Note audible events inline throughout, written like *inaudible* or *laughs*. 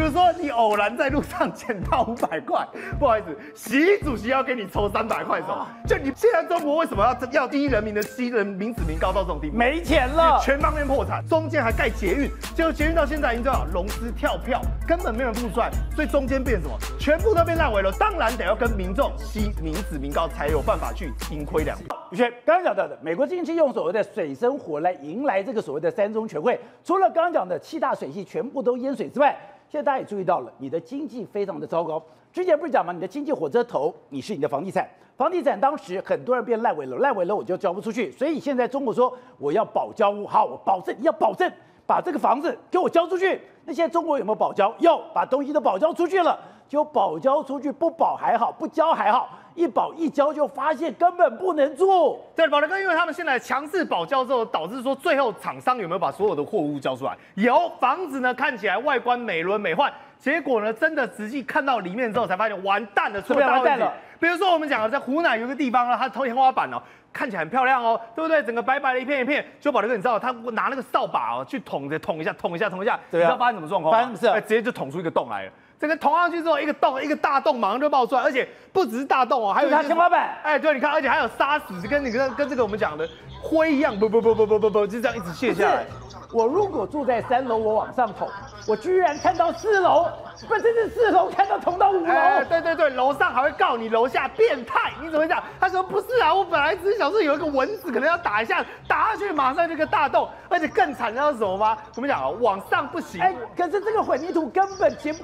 如说你偶然在路上捡到五百块，*laughs* 不好意思，习主席要给你抽三百块走。就你现在中国为什么要要第一人民的低人民子民高到这种地步？没钱了，全方面破产，中间还盖捷运，结果捷运到现在已经知道融资跳票，根本没有人付出来，所以中间变什么？全部都变烂尾了。当然得要跟民众吸民脂民膏，才有办法去盈亏两票。宇轩刚刚讲到的，美国近期用所谓的水深火来迎来这个所谓的三中全会，除了刚刚讲的七大水系全部都淹水之外，现在大家也注意到了，你的经济非常的糟糕。之前不是讲吗？你的经济火车头，你是你的房地产，房地产当时很多人变烂尾楼，烂尾楼我就交不出去，所以现在中国说我要保交屋，好，我保证要保证把这个房子给我交出去。那现在中国有没有保交？要，把东西都保交出去了。就保交出去，不保还好，不交还好，一保一交就发现根本不能住。对，保德哥，因为他们现在强制保交之后，导致说最后厂商有没有把所有的货物交出来？有，房子呢看起来外观美轮美奂，结果呢真的实际看到里面之后才发现完蛋了，出大问题了。比如说我们讲了在湖南有个地方呢，它偷天花板哦，看起来很漂亮哦，对不对？整个白白的一片一片。就保德哥，你知道他拿那个扫把哦去捅着捅一下，捅一下，捅一下，你知道发生什么状况吗？直接就捅出一个洞来了。这个捅上去之后，一个洞，一个大洞马上就冒出来，而且不只是大洞哦，还有它天花板。哎，对，你看，而且还有沙子，跟你跟跟这个我们讲的灰一样，不不不不不不不，就这样一直卸下来。我如果住在三楼，我往上捅，我居然看到四楼。不，这是四楼看到捅到五楼。对对对，楼上还会告你楼下变态，你怎么讲？他说不是啊，我本来只是想说有一个蚊子，可能要打一下，打下去马上这个大洞，而且更惨的是什么吗？我们讲啊，往上不行。哎，可是这个混凝土根本填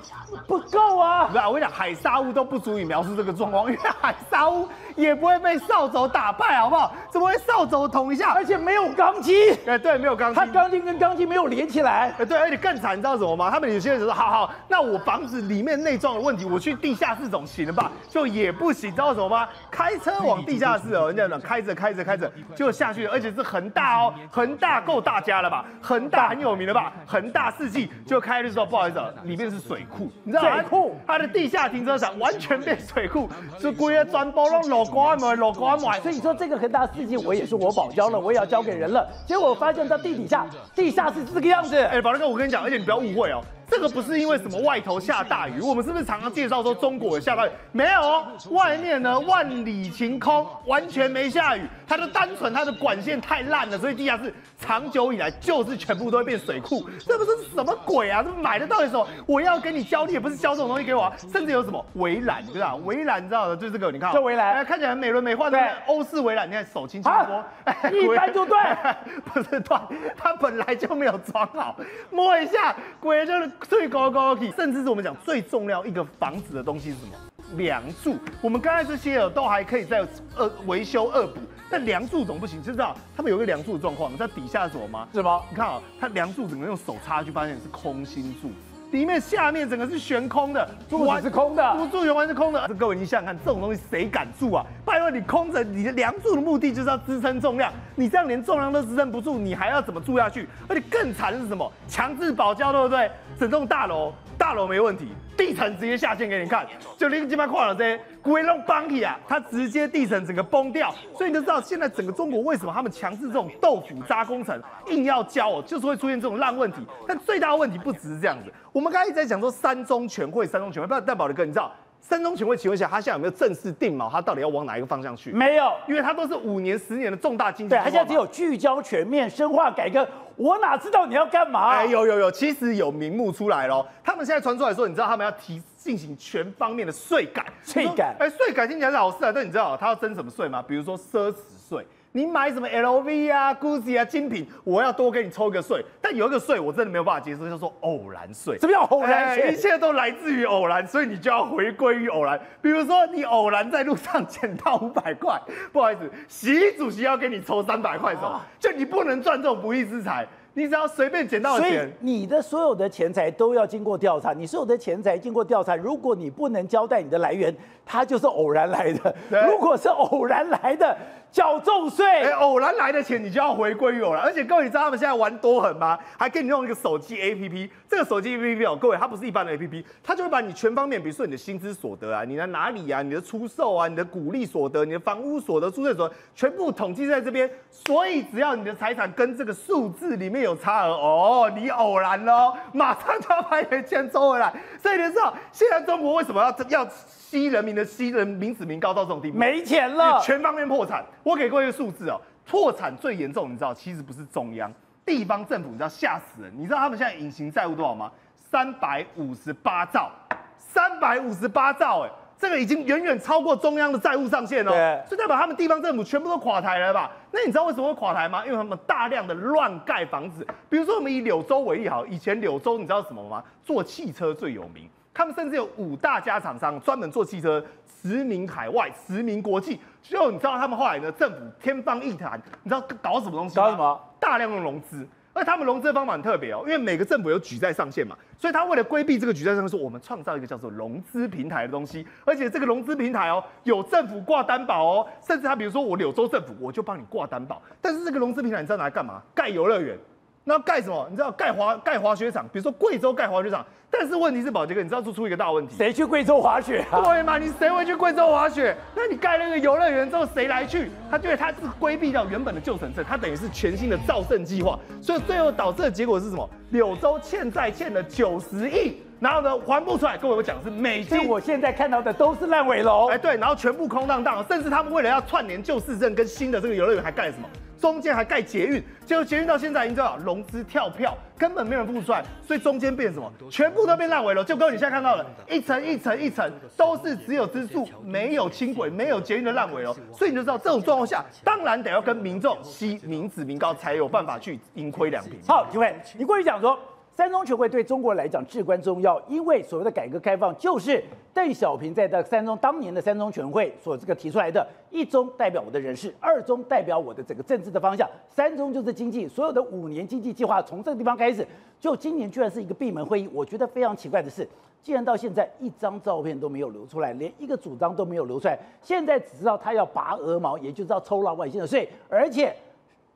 不够啊。不是，我跟你讲，海沙屋都不足以描述这个状况，因为海沙屋也不会被扫帚打败，好不好？怎么会扫帚捅一下？而且没有钢筋。哎，对，没有钢筋。它钢筋跟钢筋没有连起来。哎，对，而且更惨，你知道什么吗？他们有些人说，好好，那我。房子里面内装的问题，我去地下室总行了吧？就也不行，知道什么吗？开车往地下室哦，人家讲开着开着开着就下去了，而且是恒大哦，恒大够大家了吧？恒大很有名了吧？恒大世纪就开的时候，不好意思，里面是水库，你知道吗？水库，它的地下停车场完全变水库，是归了砖包让老瓜买，老瓜买。所以你说这个恒大世纪，我也是我保交了，我也要交给人了。结果我发现到地底下，地下室是这个样子。哎，宝大哥，我跟你讲，而且你不要误会哦。这个不是因为什么外头下大雨，我们是不是常常介绍说中国有下大雨？没有哦，外面呢万里晴空，完全没下雨。它就单纯，它的管线太烂了，所以地下室长久以来就是全部都会变水库。这不是什么鬼啊？这买的到底什么？我要跟你交，你也不是交这种东西给我，甚至有什么围栏，对吧？围栏你知道的，就这个，你看，这围栏，看起来很美轮美奂的欧式围栏，你看手轻轻摸，一般就断，*laughs* 不是断，它本来就没有装好，摸一下，鬼就是最高高的甚至是我们讲最重要一个房子的东西是什么？梁柱。我们刚才这些都还可以再二维修二补，但梁柱总不行，知道他们有个梁柱的状况，你知道底下是什么吗？什么？你看啊，它梁柱只能用手插去，发现是空心柱。里面下面整个是悬空的，柱子是空的，柱子完全是空的。各位，你想想看，这种东西谁敢住啊？拜托你空着，你的梁柱的目的就是要支撑重量，你这样连重量都支撑不住，你还要怎么住下去？而且更惨的是什么？强制保交，对不对？整栋大楼，大楼没问题。地层直接下线给你看，就拎个鸡巴跨了这鬼龙崩起啊，它直接地层整个崩掉，所以你就知道现在整个中国为什么他们强制这种豆腐渣工程，硬要交哦，就是会出现这种烂问题。但最大的问题不只是这样子，我们刚才一直在讲说三中全会，三中全会，不要蛋堡的哥，你知道三中请问请问一下，他现在有没有正式定锚？他到底要往哪一个方向去？没有，因为他都是五年、十年的重大经济。对，他现在只有聚焦全面深化改革。我哪知道你要干嘛？哎，有有有，其实有名目出来了。他们现在传出来说，你知道他们要提进行全方面的税改，税改。哎，税改听起来是好事啊，但你知道他要征什么税吗？比如说奢侈税，你买什么 LV 啊、GUCCI 啊精品，我要多给你抽一个税。但有一个税我真的没有办法接受，叫做偶然税。什么叫偶然税？一切都来自于偶然，所以你就要回归于偶然。比如说你偶然在路上捡到五百块，不好意思，习主席要给你抽三百块走，就你不能赚这种不义之财。你只要随便捡到钱，所以你的所有的钱财都要经过调查。你所有的钱财经过调查，如果你不能交代你的来源，它就是偶然来的。如果是偶然来的，缴重税。哎，偶然来的钱你就要回归于偶然，而且各位你知道他们现在玩多狠吗？还给你用一个手机 APP，这个手机 APP 哦，各位它不是一般的 APP，它就会把你全方面，比如说你的薪资所得啊，你的哪里啊，你的出售啊，你的股利所得，你的房屋所得、租税所得，全部统计在这边。所以只要你的财产跟这个数字里面有差额，哦，你偶然喽，马上就要把你的钱收回来。所以你知道现在中国为什么要要？吸人民的西人民子民高到这种地步，没钱了，全方面破产。我给各位一个数字哦，破产最严重，你知道，其实不是中央，地方政府，你知道吓死人。你知道他们现在隐形债务多少吗？三百五十八兆，三百五十八兆，哎，这个已经远远超过中央的债务上限哦。对，所以代表他们地方政府全部都垮台了吧？那你知道为什么会垮台吗？因为他们大量的乱盖房子。比如说我们以柳州为例，好，以前柳州你知道什么吗？做汽车最有名。他们甚至有五大家厂商专门做汽车，驰名海外，驰名国际。就你知道他们后来呢，政府天方夜谭，你知道搞什么东西？搞什么？大量的融资。而他们融资方法很特别哦，因为每个政府有举债上限嘛，所以他为了规避这个举债上限，说我们创造一个叫做融资平台的东西。而且这个融资平台哦，有政府挂担保哦，甚至他比如说我柳州政府，我就帮你挂担保。但是这个融资平台你知道拿来干嘛？盖游乐园。那盖什么？你知道盖滑盖滑雪场，比如说贵州盖滑雪场。但是问题是，宝杰哥，你知道出出一个大问题？谁去贵州滑雪啊？对嘛？你谁会去贵州滑雪？那你盖那个游乐园之后，谁来去？他觉得他是规避掉原本的旧城镇，他等于是全新的造镇计划。所以最后导致的结果是什么？柳州欠债欠了九十亿，然后呢还不出来。各位我讲的是美金，我现在看到的都是烂尾楼。哎，对，然后全部空荡荡，甚至他们为了要串联旧市镇跟新的这个游乐园，还盖什么？中间还盖捷运，结果捷运到现在，你知道融资跳票，根本没人付出来，所以中间变什么？全部都变烂尾楼。就跟你现在看到了，一层一层一层，都是只有支柱，没有轻轨，没有捷运的烂尾楼。所以你就知道，这种状况下，当然得要跟民众吸民脂民膏，才有办法去盈亏两平。好，几位，你过去讲说。三中全会对中国来讲至关重要，因为所谓的改革开放就是邓小平在的三中当年的三中全会所这个提出来的，一中代表我的人事，二中代表我的整个政治的方向，三中就是经济，所有的五年经济计划从这个地方开始，就今年居然是一个闭门会议，我觉得非常奇怪的是，既然到现在一张照片都没有流出来，连一个主张都没有流出来，现在只知道他要拔鹅毛，也就是要抽老百姓的税，而且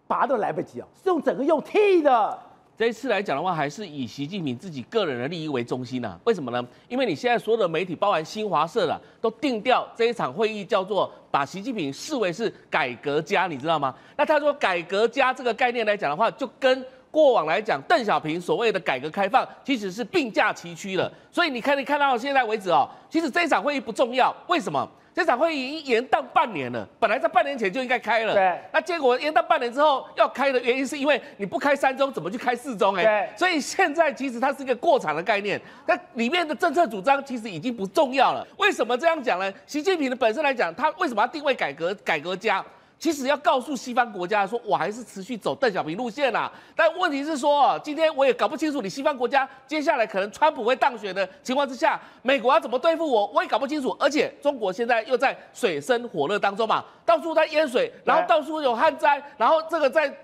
拔都来不及啊，是用整个用剃的。这一次来讲的话，还是以习近平自己个人的利益为中心呐？为什么呢？因为你现在所有的媒体，包含新华社的，都定调这一场会议叫做把习近平视为是改革家，你知道吗？那他说改革家这个概念来讲的话，就跟过往来讲邓小平所谓的改革开放其实是并驾齐驱了。所以你看，你看到现在为止哦，其实这一场会议不重要，为什么？这场会议延到半年了，本来在半年前就应该开了。对。那结果延到半年之后要开的原因，是因为你不开三中，怎么去开四中？哎。对。所以现在其实它是一个过场的概念，那里面的政策主张其实已经不重要了。为什么这样讲呢？习近平的本身来讲，他为什么要定位改革改革家？其实要告诉西方国家说，我还是持续走邓小平路线啦。但问题是说，今天我也搞不清楚，你西方国家接下来可能川普会当选的情况之下，美国要怎么对付我，我也搞不清楚。而且中国现在又在水深火热当中嘛，到处在淹水，然后到处有旱灾，然后这个在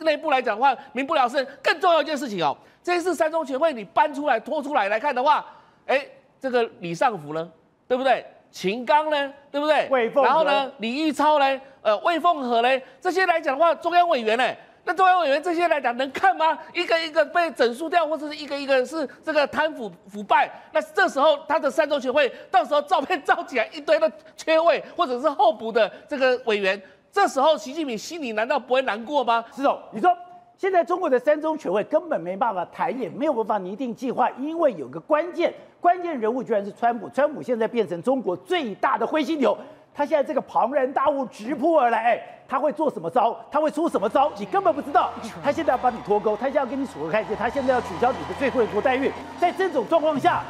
内部来讲的话，民不聊生。更重要一件事情哦，这一次三中全会你搬出来拖出来来看的话，哎，这个李尚福呢，对不对？秦刚呢，对不对？然后呢，李玉超呢？呃，魏凤和呢，这些来讲的话，中央委员呢，那中央委员这些来讲能看吗？一个一个被整肃掉，或者是一个一个是这个贪腐腐败，那这时候他的三中全会，到时候照片照起来一堆的缺位，或者是候补的这个委员，这时候习近平心里难道不会难过吗？石总，你说现在中国的三中全会根本没办法谈，也没有办法拟定计划，因为有个关键关键人物居然是川普，川普现在变成中国最大的灰犀牛。他现在这个庞然大物直扑而来，他会做什么招？他会出什么招？你根本不知道。他现在要帮你脱钩，他现在要跟你楚河开街，他现在要取消你的最惠国待遇。在这种状况下。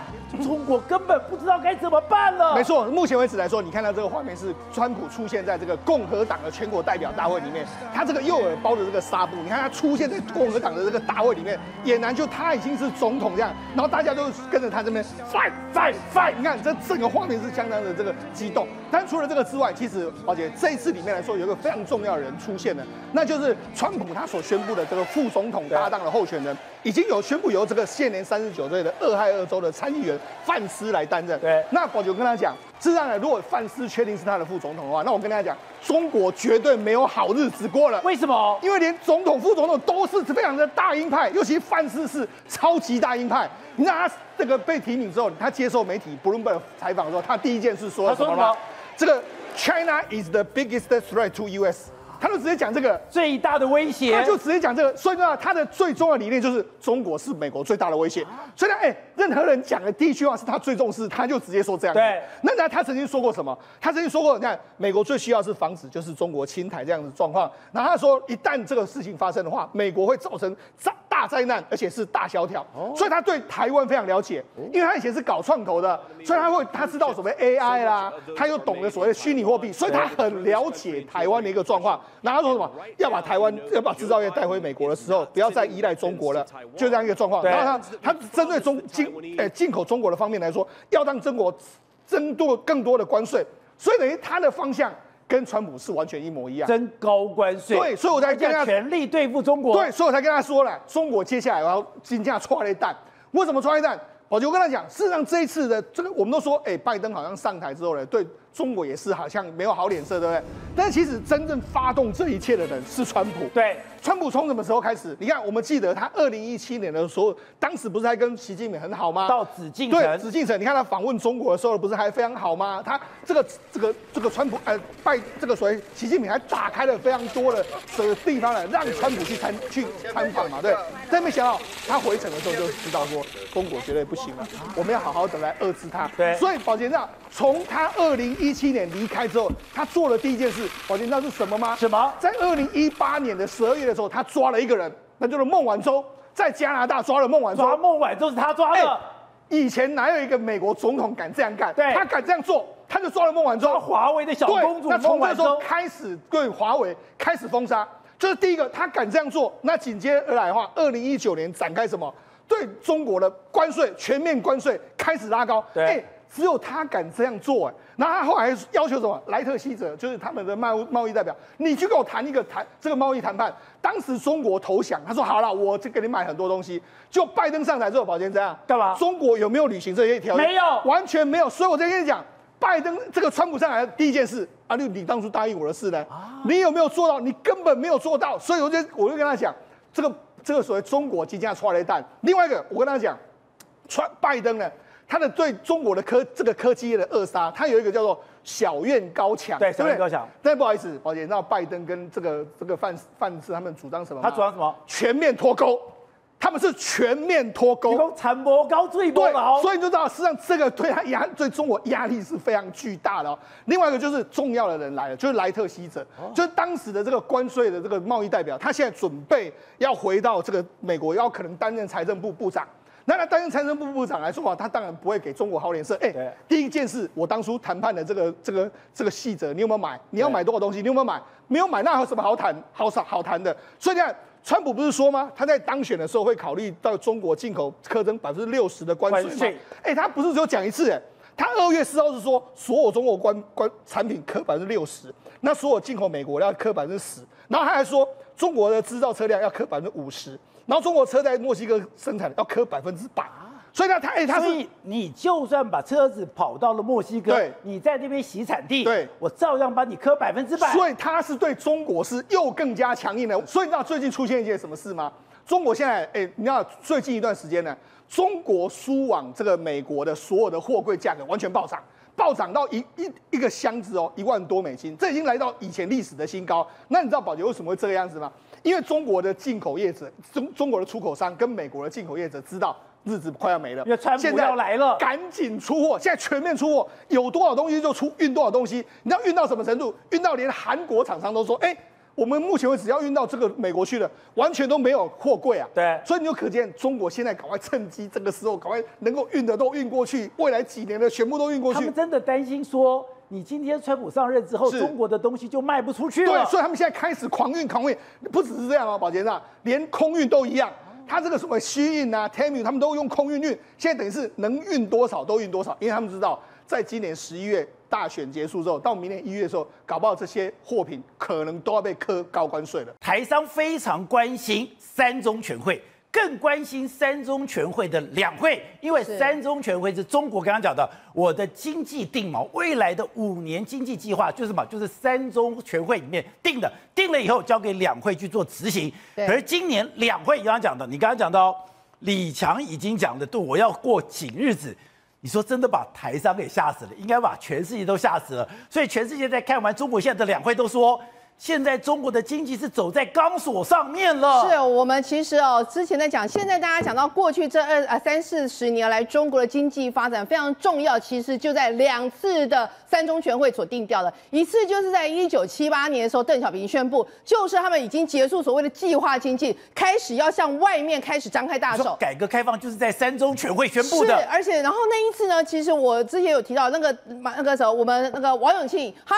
中国根本不知道该怎么办了。没错，目前为止来说，你看到这个画面是川普出现在这个共和党的全国代表大会里面，他这个右耳包着这个纱布，你看他出现在共和党的这个大会里面，俨然就他已经是总统这样，然后大家都跟着他这边 fight fight fight，你看这整个画面是相当的这个激动。但除了这个之外，其实而且这一次里面来说，有一个非常重要的人出现了，那就是川普他所宣布的这个副总统搭档的候选人。已经有宣布由这个现年三十九岁的俄亥俄州的参议员范斯来担任。对那我就跟他讲，事实上呢，如果范斯确定是他的副总统的话，那我跟大家讲，中国绝对没有好日子过了。为什么？因为连总统、副总统都是非常的大鹰派，尤其范斯是超级大鹰派。你知道他这个被提名之后，他接受媒体 Bloomberg 采访的时候，他第一件事说了什么吗？这个 China is the biggest threat to U.S. 他就直接讲这个。最大的威胁他就直接讲这个，所以呢，他的最重要的理念就是中国是美国最大的威胁。所以呢，哎，任何人讲的第一句话是他最重视，他就直接说这样。对那那他曾经说过什么？他曾经说过，你看美国最需要是防止就是中国侵台这样的状况。然后他说，一旦这个事情发生的话，美国会造成大大灾难，而且是大萧条。所以他对台湾非常了解，因为他以前是搞创投的，所以他会他知道所谓 AI 啦，他又懂得所谓的虚拟货币，所以他很了解台湾的一个状况。然后他说什么？要把台湾要把制造业带回美国的时候，不要再依赖中国了，就这样一个状况。然后他他针对中进呃进口中国的方面来说，要让中国增多更多的关税，所以等于他的方向跟川普是完全一模一样。增高关税，对所以我才跟他全力对付中国。对，所以我才跟他说了，中国接下来要金价错了一弹。为什么错了一弹？我跟他讲，事实上这一次的这个，我们都说，哎，拜登好像上台之后呢，对中国也是好像没有好脸色，对不对？但其实真正发动这一切的人是川普。对，川普从什么时候开始？你看，我们记得他二零一七年的时候，当时不是还跟习近平很好吗？到紫禁城对，紫禁城，你看他访问中国的时候，不是还非常好吗？他这个这个这个川普呃拜这个所谓习近平还打开了非常多的这个地方呢，让川普去参去参访嘛，对。但没想到他回程的时候就知道说中国绝对不行了，我们要好好的来遏制他。对所以保监长从他二零一七年离开之后，他做的第一件事，保监长是什么吗？什么在二零一八年的十二月的时候，他抓了一个人，那就是孟晚舟，在加拿大抓了孟晚舟。抓孟晚舟是他抓的，哎以前哪有一个美国总统敢这样干？对他敢这样做，他就抓了孟晚舟抓。华为的小公主那从这时候舟。开始对华为开始封杀，这是第一个，他敢这样做。那紧接而来的话，二零一九年展开什么？对中国的关税全面关税开始拉高。对哎只有他敢这样做，哎，然后他后来要求什么？莱特希泽就是他们的贸贸易代表，你去跟我谈一个谈这个贸易谈判。当时中国投降，他说好了，我就给你买很多东西。就拜登上台之后，宝剑这样干嘛中国有没有履行这些条约？没有完全没有。所以我在跟你讲，拜登这个川普上来第一件事啊，你你当初答应我的事呢，你有没有做到？你根本没有做到。所以我就我就跟他讲，这个这个所谓中国即将要了一弹。另外一个，我跟他讲，川拜登呢，他的对中国的科这个科技业的扼杀，他有一个叫做小院高墙，对小院高墙。但不好意思，宝姐，你知道拜登跟这个这个范范斯他们主张什么吗？他主张什么？全面脱钩，他们是全面脱钩。提供产博高最多对的哦，，所以你就知道，实际上这个对他压对中国压力是非常巨大的哦。另外一个就是重要的人来了，就是莱特希泽，就是当时的这个关税的这个贸易代表，他现在准备要回到这个美国，要可能担任财政部部长。那他担任财政部部长来说啊，他当然不会给中国好脸色。哎、对第一件事，我当初谈判的这个这个这个细则，你有没有买？你要买多少东西？你有没有买？没有买，那有什么好谈好少好谈的？所以你看，川普不是说吗？他在当选的时候会考虑到中国进口苛征百分之六十的关税吗关税？哎、他不是只有讲一次，哎，他二月四号是说所有中国关关产品苛百分之六十，那所有进口美国要苛百分之十，然后他还说中国的制造车辆要苛百分之五十，然后中国车在墨西哥生产要科百分之百，所以呢，他哎、他是所以你就算把车子跑到了墨西哥对，你在那边洗产地，对我照样帮你磕百分之百。所以他是对中国是又更加强硬的。所以你知道最近出现一件什么事吗？中国现在，哎、你知道最近一段时间呢，中国输往这个美国的所有的货柜价格完全暴涨，暴涨到一一一个箱子哦一万多美金，这已经来到以前历史的新高。那你知道宝洁为什么会这个样子吗？因为中国的进口业者、中中国的出口商跟美国的进口业者知道。日子快要没了，因为川普现在要来了赶紧出货，现在全面出货，有多少东西就出，运多少东西。你知道运到什么程度？运到连韩国厂商都说，哎、我们目前为止要运到这个美国去了，完全都没有货柜啊。对所以你就可见中国现在赶快趁机这个时候赶快能够运的都运过去，未来几年的全部都运过去他们。真的担心说，你今天川普上任之后，中国的东西就卖不出去对了，。所以他们现在开始狂运狂运，不只是这样哦，宝洁长，连空运都一样。他这个什么西运啊、Temu，他们都用空运运，现在等于是能运多少都运多少，因为他们知道，在今年十一月大选结束之后，到明年一月的时候，搞不好这些货品可能都要被科高关税了。台商非常关心三中全会，更关心三中全会的两会，因为三中全会是中国刚刚讲的我的经济定锚，未来的五年经济计划就是什么？就是三中全会里面定的，定了以后交给两会去做执行。对可是今年两会刚刚讲的，你刚刚讲到李强已经讲的，对，我要过紧日子。你说真的把台商给吓死了，应该把全世界都吓死了。所以全世界在看完中国现在的两会都说，现在中国的经济是走在钢索上面了。是我们其实哦，之前在讲，现在大家讲到过去这二啊三四十年来，中国的经济发展非常重要，其实就在两次的三中全会所定调的，一次就是在一九七八年的时候，邓小平宣布，就是他们已经结束所谓的计划经济，开始要向外面开始张开大手。改革开放就是在三中全会宣布是，的，而且然后那一次呢，其实我之前有提到那个马那个时候，我们那个王永庆他。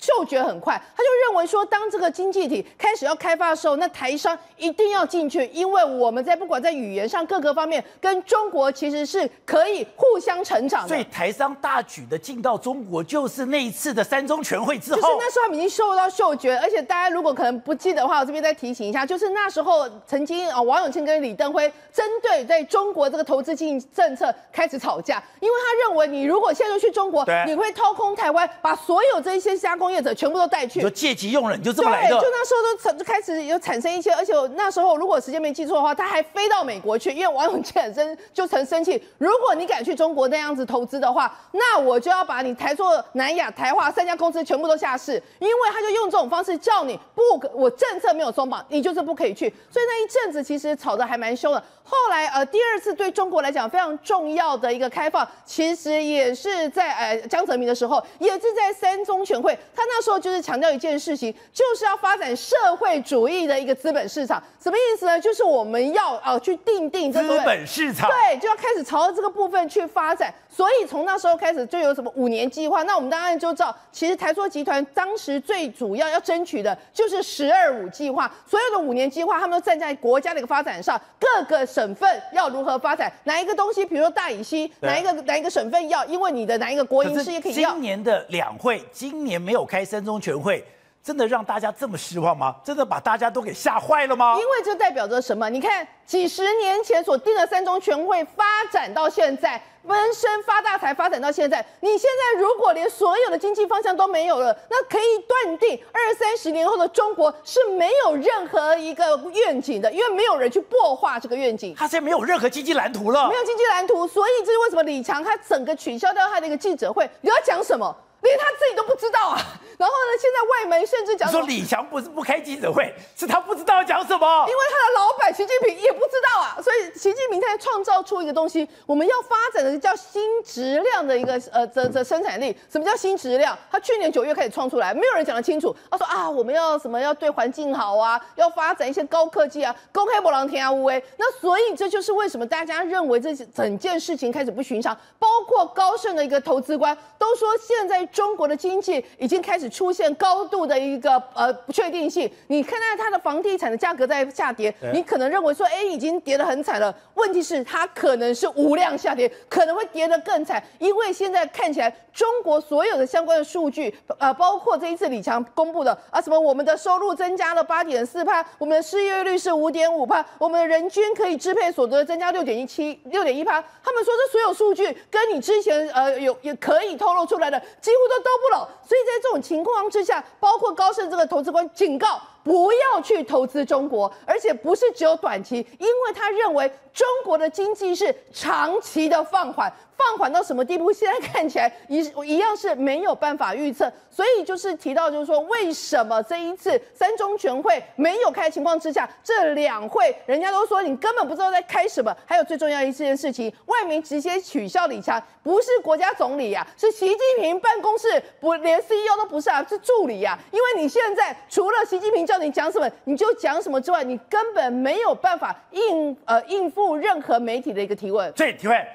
嗅觉很快，他就认为说，当这个经济体开始要开发的时候，那台商一定要进去，因为我们在不管在语言上各个方面，跟中国其实是可以互相成长的。所以台商大举的进到中国，就是那一次的三中全会之后。就是那时候他们已经受到嗅觉，而且大家如果可能不记得的话，我这边再提醒一下，就是那时候曾经啊，王永庆跟李登辉针对在中国这个投资经济政策开始吵架，因为他认为你如果现在就去中国，你会掏空台湾，把所有这一些加工业者全部都带去你说。借机用人就这么来对，的就，那时候都产就开始有产生一些，而且我那时候如果时间没记错的话，他还飞到美国去，因为王永庆很生就曾生气，如果你敢去中国那样子投资的话，那我就要把你台塑、南亚、台化三家公司全部都下市，因为他就用这种方式叫你不可，我政策没有松绑，你就是不可以去，所以那一阵子其实吵得还蛮凶的。后来呃，第二次对中国来讲非常重要的一个开放，其实也是在呃江泽民的时候，也是在三中全会，他那时候就是强调一件事情，就是要发展社会主义的一个资本市场。什么意思呢？就是我们要呃去定定这资个本市场。对，就要开始朝着这个部分去发展。所以从那时候开始就有什么五年计划。那我们当然就知道，其实台塑集团当时最主要要争取的就是“十二五”计划。所有的五年计划，他们都站在国家的一个发展上，各个省份要如何发展，哪一个东西，比如说大乙烯，哪一个哪一个省份要，因为你的哪一个国营事业可以要今。年的两会，今年没有开三中全会，真的让大家这么失望吗？真的把大家都给吓坏了吗？因为这代表着什么？你看，几十年前所定的三中全会发展到现在，闷声发大财发展到现在，你现在如果连所有的经济方向都没有了，那可以断定二三十年后的中国是没有任何一个愿景的，因为没有人去破化这个愿景。他现在没有任何经济蓝图了没。有经济蓝图，所以这是为什么李强他整个取消掉他的一个记者会，你要讲什么，连他自己都不知道啊。*laughs* 然后呢，现在外媒甚至讲说李强不是不开记者会，是他不知道要讲什么因。为他的老板习近平也不知道啊，所以习近平他创造出一个东西，我们要发展的叫新质量的一个呃这这生产力。什么叫新质量？他去年九月开始创出来，没有人讲得清楚。他说啊，我们要什么要对环境好啊，要发展一些高科技啊，公开博朗天啊乌威。那所以这就是为什么大家认为这整件事情开始不寻常，包括高盛的一个投资官都说，现在中国的经济已经开始出现高度的一个呃不确定性。你看到它的房地产的价格在下跌，你可能认为说，哎，已经跌得很惨了。问题是它可能是无量下跌，可能会跌得更惨，因为现在看起来中国所有的相关的数据，呃，包括这一次李强公布的啊，什么我们的收入增加了八点四帕，我们的失业率是五点五帕，我们的人均可以支配所得增加六点一七六点一帕。他们说这所有数据跟你之前呃有也可以透露出来的几都都不老，所以在这种情况之下，包括高盛这个投资官警告。不要去投资中国，而且不是只有短期，因为他认为中国的经济是长期的放缓，放缓到什么地步？现在看起来一一样是没有办法预测，所以就是提到就是说，为什么这一次三中全会没有开情况之下，这两会人家都说你根本不知道在开什么。还有最重要一件事情，外媒直接取笑李强，不是国家总理呀、是习近平办公室，不连 CEO 都不是啊，是助理呀、因为你现在除了习近平叫你讲什么你就讲什么之外，你根本没有办法应呃应付任何媒体的一个提问。所以体会，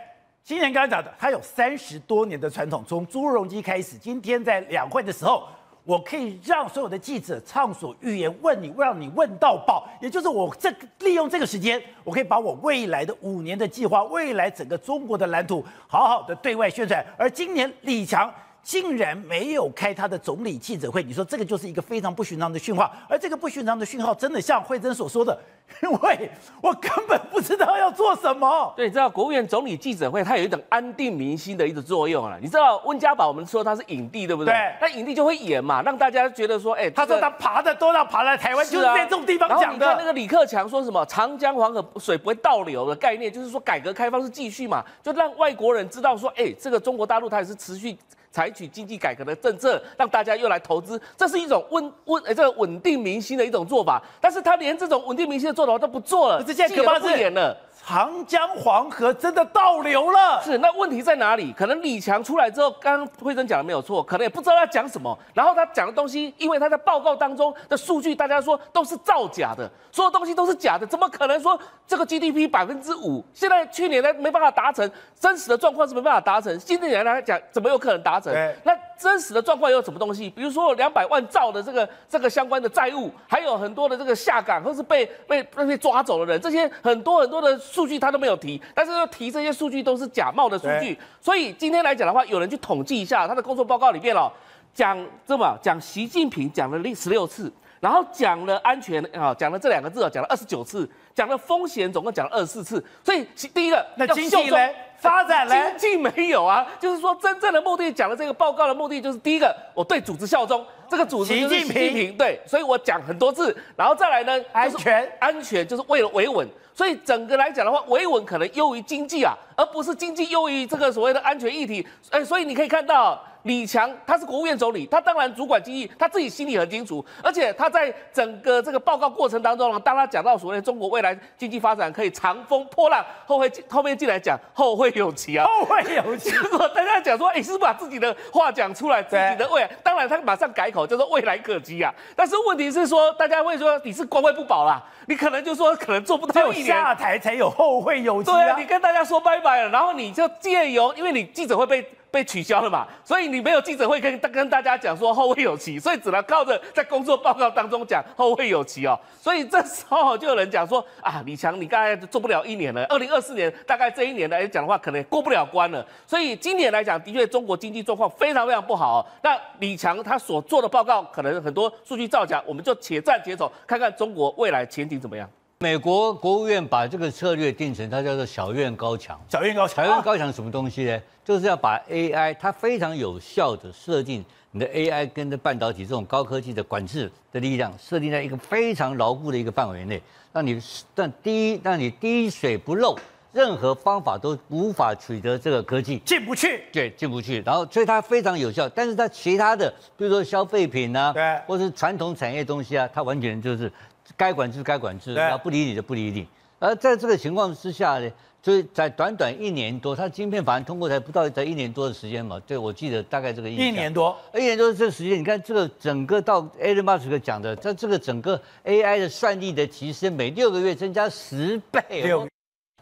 今年刚刚讲的，他有三十多年的传统，从朱镕基开始。今天在两会的时候，我可以让所有的记者畅所欲言，问你，让你问到爆。也就是我这利用这个时间，我可以把我未来的五年的计划，未来整个中国的蓝图，好好的对外宣传。而今年李强。竟然没有开他的总理记者会，你说这个就是一个非常不寻常的讯号，而这个不寻常的讯号，真的像慧珍所说的，*laughs* 因为我根本不知道要做什么。对，你知道国务院总理记者会，它有一种安定民心的一个作用啊。你知道温家宝，我们说他是影帝，对不对？对。那影帝就会演嘛，让大家觉得说，哎，他说他爬的都要爬来台湾，就是在这种地方讲的。那个李克强说什么长江黄河水不会倒流的概念，就是说改革开放是继续嘛，就让外国人知道说，哎，这个中国大陆它也是持续。采取经济改革的政策，让大家又来投资，这是一种稳稳呃这个稳定民心的一种做法。但是他连这种稳定民心的做法都不做了，这现在可怕是演了。长江黄河真的倒流了，是那问题在哪里？可能李强出来之后，刚刚慧珍讲的没有错，可能也不知道要讲什么。然后他讲的东西，因为他在报告当中的数据，大家说都是造假的，所有东西都是假的，怎么可能说这个 GDP 百分之五？现在去年呢没办法达成，真实的状况是没办法达成。今年来讲，怎么有可能达成？那 *laughs* 真实的状况有什么东西？比如说有两百万兆的这个这个相关的债务，还有很多的这个下岗或是被被被抓走的人，这些很多很多的。数据他都没有提，但是要提这些数据都是假冒的数据，所以今天来讲的话，有人去统计一下他的工作报告里面哦，讲这么讲习近平讲了六十六次，然后讲了安全啊，讲了这两个字啊，讲了二十九次，讲了风险总共讲了二十四次，所以第一个那经济呢？发展了？经济没有啊，就是说真正的目的讲的这个报告的目的就是第一个，我对组织效忠，这个组织就是习近平对，所以我讲很多次，然后再来呢，安全安全就是为了维稳。所以整个来讲的话，维稳可能优于经济啊，而不是经济优于这个所谓的安全议题。哎，所以你可以看到。李强他是国务院总理，他当然主管经济，他自己心里很清楚。而且他在整个这个报告过程当中呢，当他讲到所谓中国未来经济发展可以长风破浪，后会后面进来讲后会有期啊，*laughs* 后会有期。*laughs* 结果大家讲说，哎，是把自己的话讲出来，自己的未来？当然他马上改口，叫做未来可期啊。但是问题是说，大家会说你是官位不保啦，你可能就说可能做不到一年下台才有后会有期啊。你跟大家说拜拜了，然后你就借由，因为你记者会被。被取消了嘛，所以你没有记者会跟跟大家讲说后会有期，所以只能靠着在工作报告当中讲后会有期哦。所以这时候就有人讲说啊，李强你刚才做不了一年了，二零二四年大概这一年来讲的话，可能过不了关了。所以今年来讲，的确中国经济状况非常非常不好。那李强他所做的报告可能很多数据造假，我们就且战且走，看看中国未来前景怎么样。美国国务院把这个策略定成，它叫做小院高墙。小院高墙，小院高墙什么东西呢？就是要把 AI 它非常有效的设定你的 AI 跟着半导体这种高科技的管制的力量，设定在一个非常牢固的一个范围内，让你让第一让你滴水不漏，任何方法都无法取得这个科技进不去，对，进不去。然后所以它非常有效，但是它其他的，比如说消费品啊，对，或是传统产业东西啊，它完全就是。该管制该管制，然后不理你就不理你。而在这个情况之下呢，就是在短短一年多，它晶片法案通过才不到才一年多的时间嘛。对，我记得大概这个一年多，一年多这个时间，你看这个整个到 Elon Musk 讲的，在这个整个 AI 的算力的提升，每六个月增加十倍，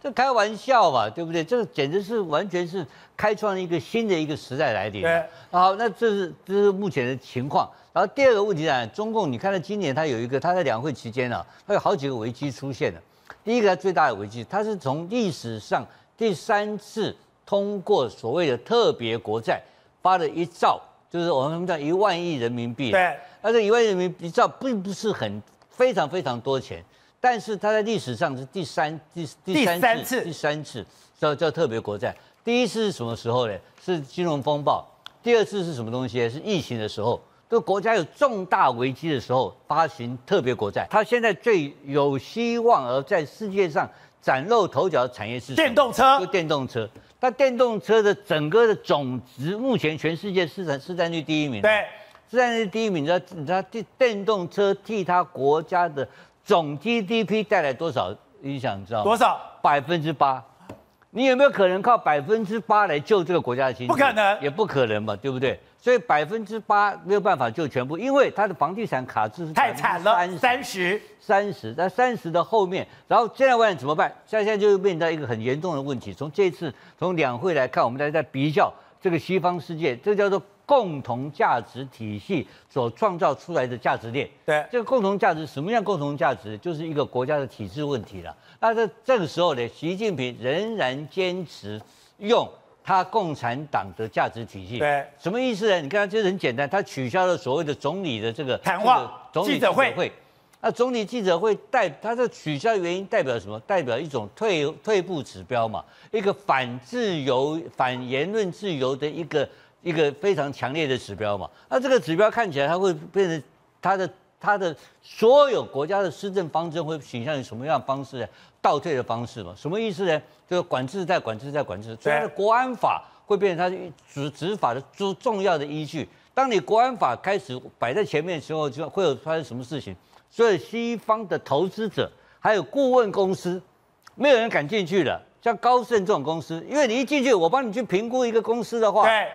这开玩笑吧，对不对？这个简直是完全是开创一个新的一个时代来临。对，好，那这是这是目前的情况。然后第二个问题呢，中共，你看到今年它有一个，它在两会期间啊，它有好几个危机出现了。第一个它最大的危机，它是从历史上第三次通过所谓的特别国债发了一兆，就是我们叫一万亿人民币。对。那这一万亿人民币一兆并不是很非常非常多钱，但是它在历史上是第三第第三次第三次叫叫特别国债。第一次是什么时候呢？是金融风暴。第二次是什么东西？是疫情的时候。这个国家有重大危机的时候发行特别国债，它现在最有希望而在世界上崭露头角的产业是电动车，就电动车。它电动车的整个的总值，目前全世界市场市占率第一名。对，市占率第一名，你知道你知道电电动车替它国家的总 GDP 带来多少影响？你知道多少？百分之八。你有没有可能靠百分之八来救这个国家的经济？不可能，也不可能嘛，对不对？所以百分之八没有办法救全部，因为它的房地产卡是太惨了，三十三十，在三十的后面，然后现在问怎么办？现在就面临到一个很严重的问题。从这次从两会来看，我们大家在比较这个西方世界，这叫做共同价值体系所创造出来的价值链。对，这个共同价值什么样？共同价值就是一个国家的体制问题了。那在这个时候呢，习近平仍然坚持用。他共产党的价值体系。对，什么意思呢？你看，这很简单，他取消了所谓的总理的这个谈话记者会那总理记者会代，他这取消原因代表什么？代表一种退退步指标嘛，一个反自由、反言论自由的一个一个非常强烈的指标嘛。那这个指标看起来，它会变成它的它的所有国家的施政方针会倾向于什么样的方式呢？倒退的方式嘛。什么意思呢？就是管制在管制在管制，所以它的国安法会变成它执执法的重重要的依据。当你国安法开始摆在前面的时候，就会有发生什么事情？所以西方的投资者还有顾问公司，没有人敢进去了。像高盛这种公司，因为你一进去，我帮你去评估一个公司的话，对，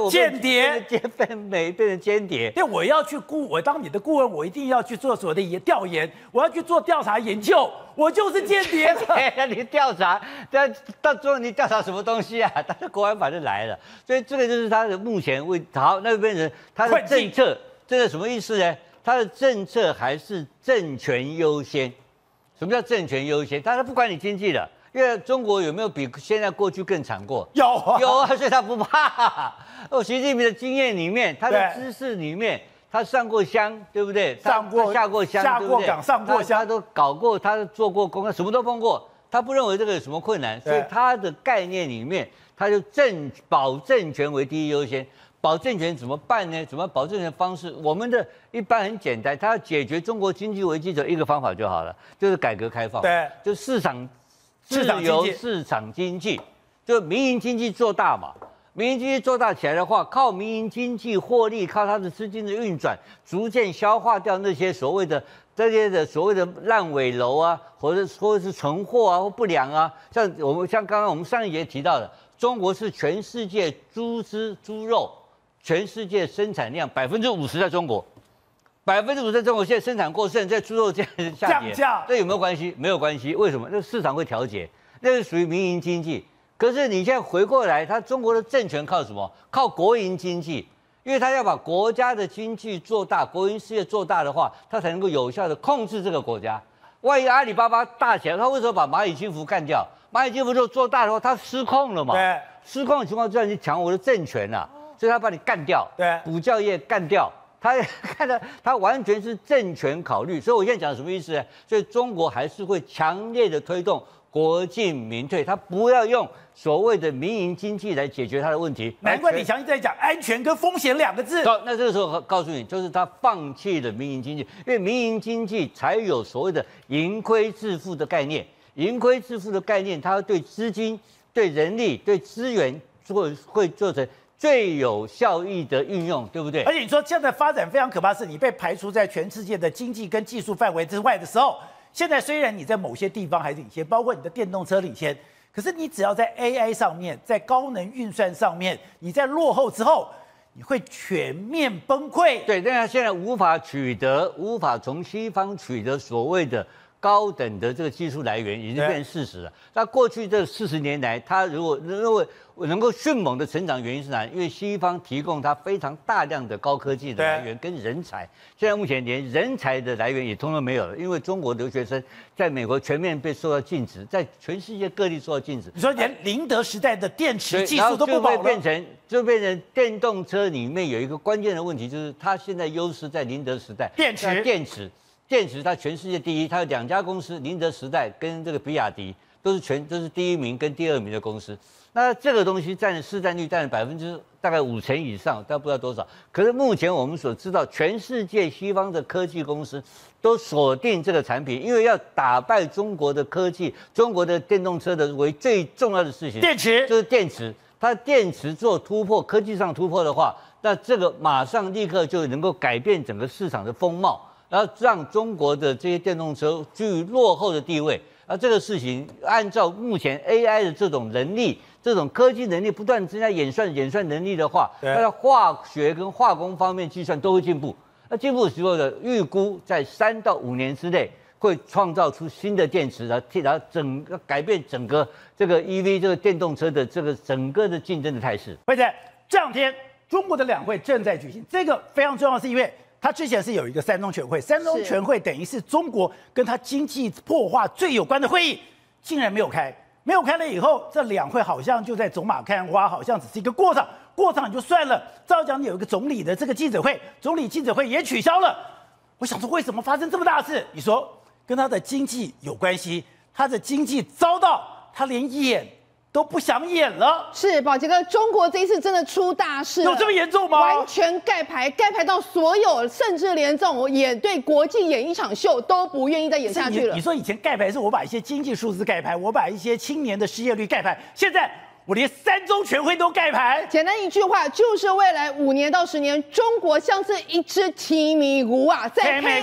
我间谍间变美变成间谍。因为我要去顾，我当你的顾问，我一定要去做所谓的研调研，我要去做调查研究，我就是间谍。*laughs* 那你调查，但到最后你调查什么东西啊？*laughs* 他的国安法就来了，所以这个就是他的目前为好那边人他的政策，这个什么意思呢？他的政策还是政权优先。什么叫政权优先？他不管你经济的，因为中国有没有比现在过去更惨过？有有啊，所以他不怕。*laughs* 哦，习近平的经验里面，他的知识里面，他上过乡，对不对？上过下过乡，下过岗，上过乡，他都搞过，他做过工，他什么都碰过。他不认为这个有什么困难，所以他的概念里面，他就政保政权为第一优先。保证权怎么办呢？怎么保证权方式？我们的一般很简单，他要解决中国经济危机的一个方法就好了，就是改革开放。对，就市场自由市场经济，就民营经济做大嘛。民营经济做大起来的话，靠民营经济获利，靠它的资金的运转，逐渐消化掉那些所谓的这些的所谓的烂尾楼啊，或者或者是存货啊或不良啊。像我们像刚刚我们上一节提到的，中国是全世界猪只猪肉。全世界生产量百分之五十在中国，百分之五十在中国现在生产过剩，在猪肉价下跌，这有没有关系？没有关系，为什么？那市场会调节，那是属于民营经济。可是你现在回过来，它中国的政权靠什么？靠国营经济，因为它要把国家的经济做大，国营事业做大的话，它才能够有效的控制这个国家。万一阿里巴巴大起来，他为什么把蚂蚁金服干掉？蚂蚁金服就做大的话，它失控了嘛？对，失控的情况之下，你抢我的政权呐？所以他把你干掉，对，补教业干掉，他 *laughs* 看到他完全是政权考虑。所以我现在讲什么意思呢？所以中国还是会强烈的推动国进民退，他不要用所谓的民营经济来解决他的问题。难怪李强一直在讲安全跟风险两个字。好，那这个时候告诉你，就是他放弃了民营经济，因为民营经济才有所谓的盈亏自负的概念。盈亏自负的概念，它对资金、对人力、对资源做会做成。最有效益的运用，对不对？而且你说现在发展非常可怕，是你被排除在全世界的经济跟技术范围之外的时候，现在虽然你在某些地方还领先，包括你的电动车领先，可是你只要在 AI 上面，在高能运算上面，你在落后之后，你会全面崩溃。对，但是现在无法取得，无法从西方取得所谓的。高等的这个技术来源已经变成事实了。那过去这四十年来，它如果认为能够迅猛的成长，原因是哪？因为西方提供它非常大量的高科技的来源跟人才。现在目前连人才的来源也通通没有了，因为中国留学生在美国全面被受到禁止，在全世界各地受到禁止。你说连宁德时代的电池技术都不保了，就变成就变成电动车里面有一个关键的问题，就是它现在优势在宁德时代电池电池。电池它全世界第一，它有两家公司，宁德时代跟这个比亚迪都是全都是第一名跟第二名的公司。那这个东西占市占率占了百分之大概五成以上，但不知道多少。可是目前我们所知道，全世界西方的科技公司都锁定这个产品，因为要打败中国的科技，中国的电动车的为最重要的事情，电池就是电池。它电池做突破，科技上突破的话，那这个马上立刻就能够改变整个市场的风貌。然后让中国的这些电动车居于落后的地位，而这个事情按照目前 AI 的这种能力、这种科技能力不断增加演算演算能力的话，它的化学跟化工方面计算都会进步。那进步时候的预估在三到五年之内会创造出新的电池，然后替它整个改变整个这个 EV 这个电动车的这个整个的竞争的态势。而且这两天中国的两会正在举行，这个非常重要，是因为。他之前是有一个三中全会，三中全会等于是中国跟他经济破坏最有关的会议，竟然没有开。没有开了以后，这两会好像就在走马看花，好像只是一个过场，过场就算了。照讲有一个总理的这个记者会，总理记者会也取消了。我想说，为什么发生这么大事？你说跟他的经济有关系？他的经济遭到他连演都不想演了，是宝杰哥，中国这一次真的出大事了，有这么严重吗？完全盖牌，盖牌到所有，甚至连这种演对国际演一场秀都不愿意再演下去了。你你说以前盖牌是我把一些经济数字盖牌，我把一些青年的失业率盖牌，现在。我连三中全会都盖牌。简单一句话，就是未来五年到十年，中国像是一只提米菇啊，在黑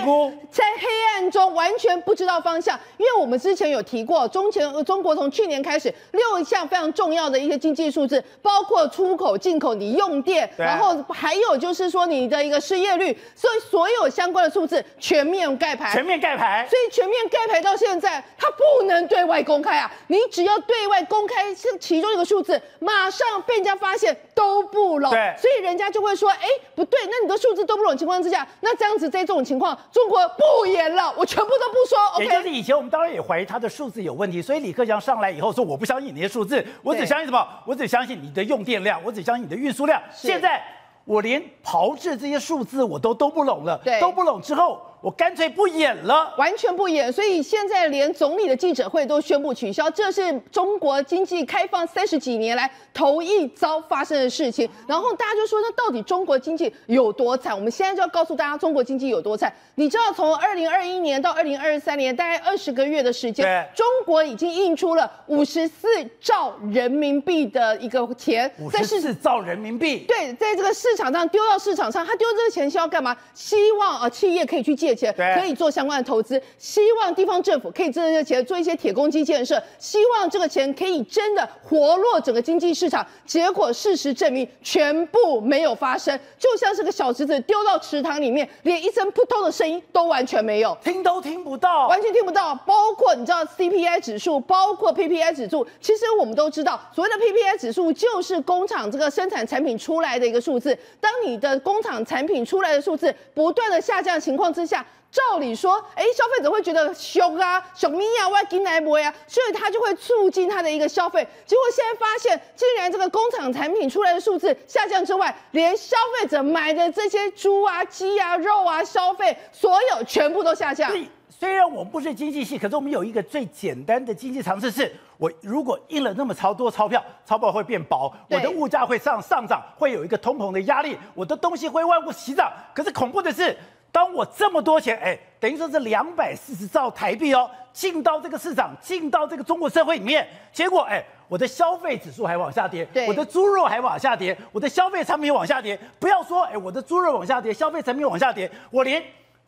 在黑暗中完全不知道方向。因为我们之前有提过，中前中国从去年开始六项非常重要的一些经济数字，包括出口、进口、你用电，然后还有就是说你的一个失业率，所以所有相关的数字全面盖牌。全面盖牌。所以全面盖牌到现在，它不能对外公开啊！你只要对外公开是其中一个数。数字马上被人家发现都不拢，对，所以人家就会说，哎，不对，那你的数字都不拢情况之下，那这样子在这种情况，中国不演了，我全部都不说。*laughs* 也就是以前我们当然也怀疑他的数字有问题，所以李克强上来以后说，我不相信你的数字，我只相信什么？我只相信你的用电量，我只相信你的运输量。现在我连炮制这些数字我都都不拢了，对，都不拢之后。我干脆不演了，完全不演，所以现在连总理的记者会都宣布取消，这是中国经济开放三十几年来头一遭发生的事情。然后大家就说，那到底中国经济有多惨？我们现在就要告诉大家，中国经济有多惨。你知道，从二零二一年到二零二三年，大概二十个月的时间，中国已经印出了五十四兆人民币的一个钱，五十四兆人民币，对，在这个市场上丢到市场上，他丢这个钱是要干嘛？希望啊，企业可以去借。钱可以做相关的投资，希望地方政府可以挣这些钱做一些铁公鸡建设，希望这个钱可以真的活络整个经济市场。结果事实证明全部没有发生，就像是个小石子丢到池塘里面，连一声扑通的声音都完全没有，听都听不到，完全听不到。包括你知道 CPI 指数，包括 PPI 指数，其实我们都知道，所谓的 PPI 指数就是工厂这个生产产品出来的一个数字。当你的工厂产品出来的数字不断的下降情况之下，照理说，哎，消费者会觉得凶啊，小咪呀，我要进来买呀，所以他就会促进他的一个消费。结果现在发现，竟然这个工厂产品出来的数字下降之外，连消费者买的这些猪啊、鸡啊、肉啊消费，所有全部都下降。虽然我们不是经济系，可是我们有一个最简单的经济常识：是我如果印了那么超多钞票，钞票会变薄，我的物价会上上涨，会有一个通膨的压力，我的东西会万物齐涨。可是恐怖的是。当我这么多钱，哎，等于说是两百四十兆台币哦，进到这个市场，进到这个中国社会里面，结果，哎，我的消费指数还往下跌，我的猪肉还往下跌，我的消费产品往下跌，不要说，哎，我的猪肉往下跌，消费产品往下跌，我连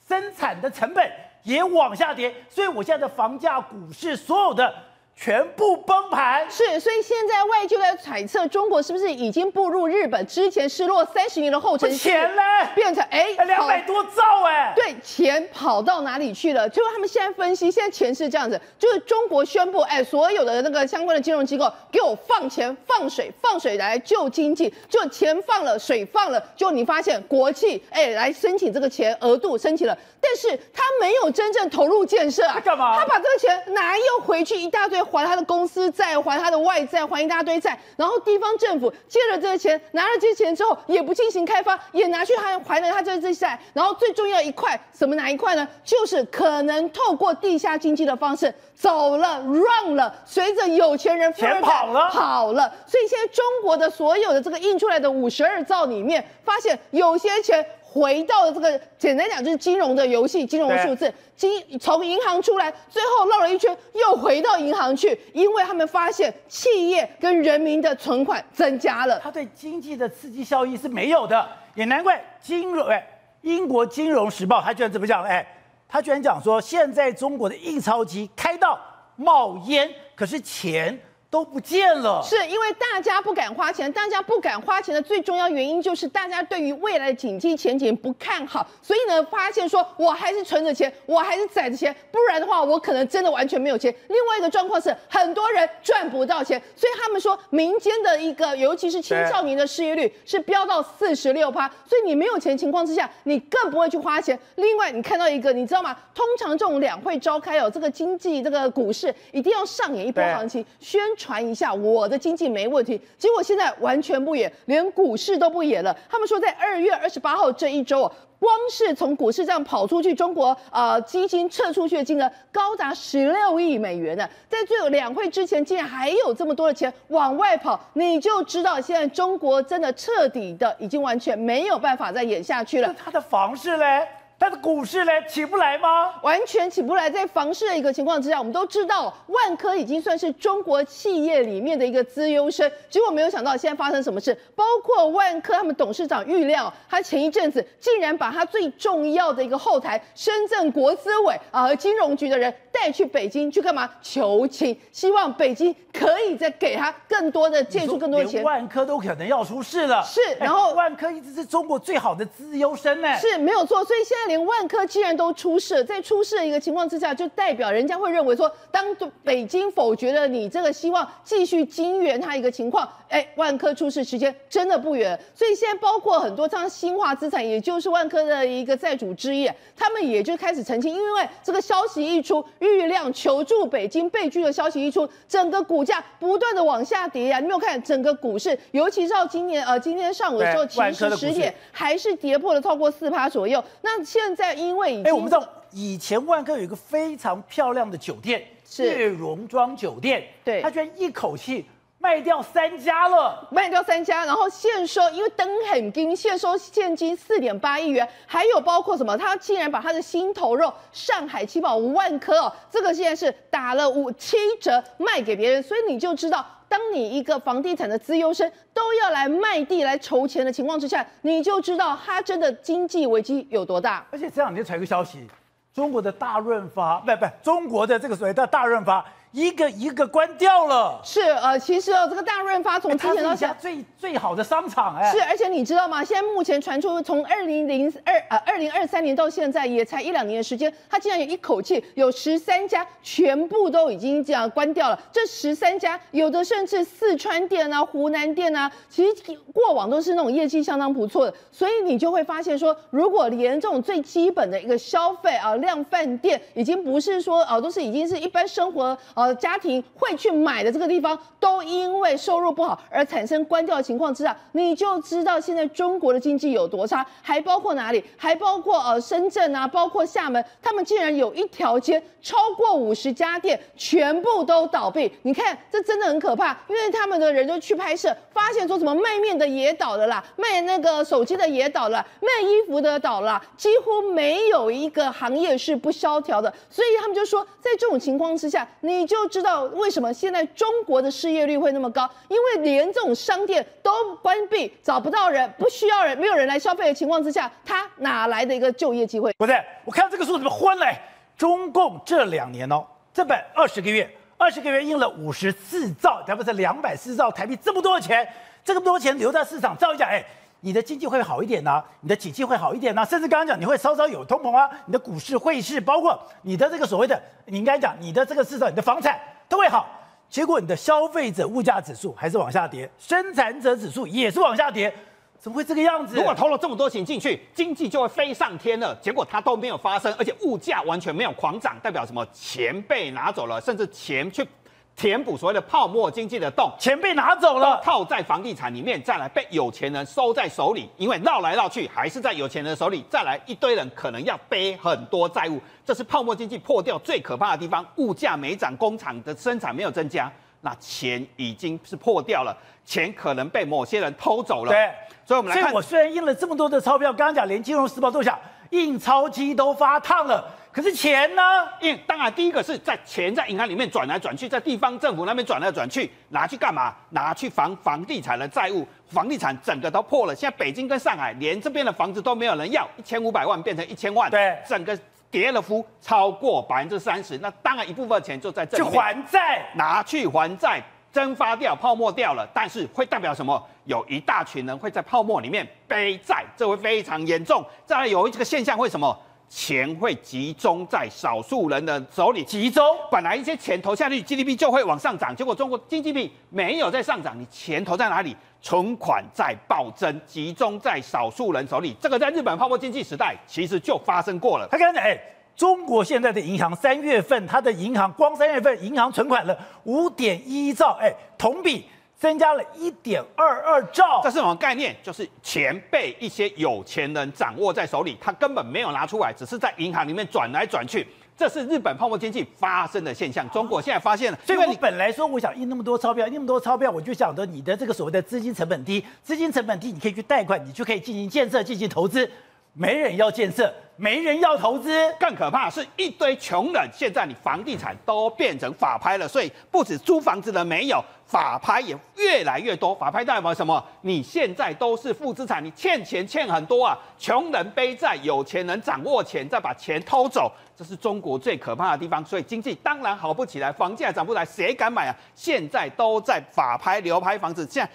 生产的成本也往下跌，所以我现在的房价、股市，所有的。全部崩盘是，所以现在外界在揣测中国是不是已经步入日本之前失落三十年的后尘。钱呢？变成哎，两百多兆哎。对，钱跑到哪里去了？就是他们现在分析，现在钱是这样子，就是中国宣布，哎，所有的那个相关的金融机构给我放钱、放水、放水来救经济，就钱放了，水放了，就你发现国企哎来申请这个钱额度申请了，但是他没有真正投入建设啊。干嘛？他把这个钱拿又回去一大堆。还他的公司债，还他的外债，还一大堆债，然后地方政府借了这些钱，拿了这些钱之后，也不进行开发，也拿去还还了他这些债，然后最重要一块，什么哪一块呢？就是可能透过地下经济的方式走了，run 了，随着有钱人钱跑了，跑了，所以现在中国的所有的这个印出来的五十二兆里面，发现有些钱。回到了这个，简单讲就是金融的游戏，金融的数字，金从银行出来，最后绕了一圈又回到银行去，因为他们发现企业跟人民的存款增加了，它对经济的刺激效益是没有的，也难怪金融哎，英国金融时报他居然怎么讲？哎，他居然讲说现在中国的印钞机开到冒烟，可是钱都不见了。是因为大家不敢花钱，大家不敢花钱的最重要原因就是大家对于未来的经济前景不看好，所以呢，发现说我还是存着钱，我还是攒着钱，不然的话，我可能真的完全没有钱。另外一个状况是，很多人赚不到钱，所以他们说民间的一个，尤其是青少年的失业率是飙到四十六趴，所以你没有钱情况之下，你更不会去花钱。另外，你看到一个，你知道吗？通常这种两会召开哦，这个经济这个股市一定要上演一波行情，宣传一下我的经济没问题。结果现在完全不演，连股市都不演了。他们说在二月二十八号这一周哦。光是从股市这样跑出去，中国呃基金撤出去的金额高达十六亿美元呢。在最有两会之前，竟然还有这么多的钱往外跑，你就知道现在中国真的彻底的已经完全没有办法再演下去了那。它的房市嘞，它的股市呢，起不来吗？完全起不来。在房市的一个情况之下，我们都知道万科已经算是中国企业里面的一个资优生，结果没有想到现在发生什么事。包括万科他们董事长预料，他前一阵子竟然把他最重要的一个后台深圳国资委啊和金融局的人带去北京去干嘛？求情，希望北京可以再给他更多的借出更多的钱。万科都可能要出事了。是然后哎万科一直是中国最好的资优生呢。是没有错，所以现在连万科既然都出事，在出事的一个情况之下，就代表人家会认为说，当北京否决了你这个希望继续金援它一个情况，哎，万科出事时间真的不远。所以现在包括很多像新华资产，也就是万科的一个债主之一，他们也就开始澄清，因为这个消息一出，郁亮求助北京被拒的消息一出，整个股价不断的往下跌呀、你没有看整个股市，尤其是到今年呃今天上午的时候，其实十点。还是跌破了超过四趴左右。那现在因为已经，哎，我们知道以前万科有一个非常漂亮的酒店，是。悦榕庄酒店，对。它居然一口气卖掉三家了。卖掉三家，然后现收，因为灯很金，现收现金四点八亿元，还有包括什么？他竟然把他的心头肉上海七宝五万颗哦，这个现在是打了五七折卖给别人，所以你就知道。当你一个房地产的资优生都要来卖地来筹钱的情况之下，你就知道他真的经济危机有多大。而且这两天传个消息，中国的大润发，不不，中国的这个所谓的大润发，一个一个关掉了。是呃，其实哦，这个大润发从之前到现在家最最好的商场，哎，是，而且你知道吗？现在目前传出从二零零二呃二零二三年到现在也才一两年的时间，它竟然有一口气有十三家全部都已经这样关掉了。这十三家有的甚至四川店啊、湖南店啊，其实过往都是那种业绩相当不错的，所以你就会发现说，如果连这种最基本的一个消费啊量饭店，已经不是说啊都是已经是一般生活呃家庭会去买的这个地方，都因为收入不好而产生关掉的情况之下，你就知道现在中国的经济有多差，还包括哪里？还包括呃深圳啊，包括厦门，他们竟然有一条街超过五十家店全部都倒闭。你看这真的很可怕，因为他们的人就去拍摄，发现说什么卖面的也倒了啦，卖那个手机的也倒了，卖衣服的倒了，几乎没有一个行业是不萧条的。所以他们就说，在这种情况之下，你就知道为什么现在中国的失业率会那么高，因为连这种商店都关闭，找不到人，不需要人，没有人来消费的情况之下，他哪来的一个就业机会？不对，我看这个数怎么昏嘞？中共这两年哦，这本二十个月，二十个月印了五十四兆，它不是两百四十兆台币，这么多钱，这么多钱留在市场，照一下，哎，你的经济会好一点呐、你的景气会好一点呐、甚至刚刚讲你会稍稍有通膨啊，你的股市、汇市，包括你的这个所谓的，你应该讲你的这个市场、你的房产都会好。结果你的消费者物价指数还是往下跌，生产者指数也是往下跌，怎么会这个样子？如果投了这么多钱进去，经济就会飞上天了。结果它都没有发生，而且物价完全没有狂涨，代表什么？钱被拿走了，甚至钱去填补所谓的泡沫经济的洞。钱被拿走了，套在房地产里面，再来被有钱人收在手里，因为绕来绕去还是在有钱人手里，再来一堆人可能要背很多债务，这是泡沫经济破掉最可怕的地方。物价没涨，工厂的生产没有增加，那钱已经是破掉了，钱可能被某些人偷走了。对，所以我们来看所以我虽然印了这么多的钞票，刚刚讲连《金融时报》都想印钞机都发烫了，可是钱呢？因为当然第一个是在钱在银行里面转来转去，在地方政府那边转来转去，拿去干嘛？拿去房房地产的债务，房地产整个都破了。现在北京跟上海连这边的房子都没有人要，一千五百万变成一千万，对整个跌了幅超过百分之三十。那当然一部分钱就在这去里面还债，拿去还债，蒸发掉，泡沫掉了，但是会代表什么？有一大群人会在泡沫里面背债，这会非常严重。再来有一个现象会什么？钱会集中在少数人的手里，集中。本来一些钱投下去，GDP 就会往上涨，结果中国经济比没有在上涨，你钱投在哪里？存款在暴增，集中在少数人手里。这个在日本泡沫经济时代其实就发生过了。他刚才哎，中国现在的银行三月份，它的银行光三月份银行存款了五点一兆，哎，同比。增加了一点二二兆，这是什么概念？就是钱被一些有钱人掌握在手里，他根本没有拿出来，只是在银行里面转来转去。这是日本泡沫经济发生的现象。中国现在发现了，所以你本来说我想印那么多钞票，印那么多钞票，我就想着你的这个所谓的资金成本低，资金成本低，你可以去贷款，你就可以进行建设、进行投资。没人要建设，没人要投资，更可怕是一堆穷人。现在你房地产都变成法拍了，所以不止租房子的没有，法拍也越来越多。法拍代表什么？你现在都是负资产，你欠钱欠很多啊。穷人背债，有钱人掌握钱，再把钱偷走，这是中国最可怕的地方。所以经济当然好不起来，房价涨不来，谁敢买啊？现在都在法拍流拍房子，现在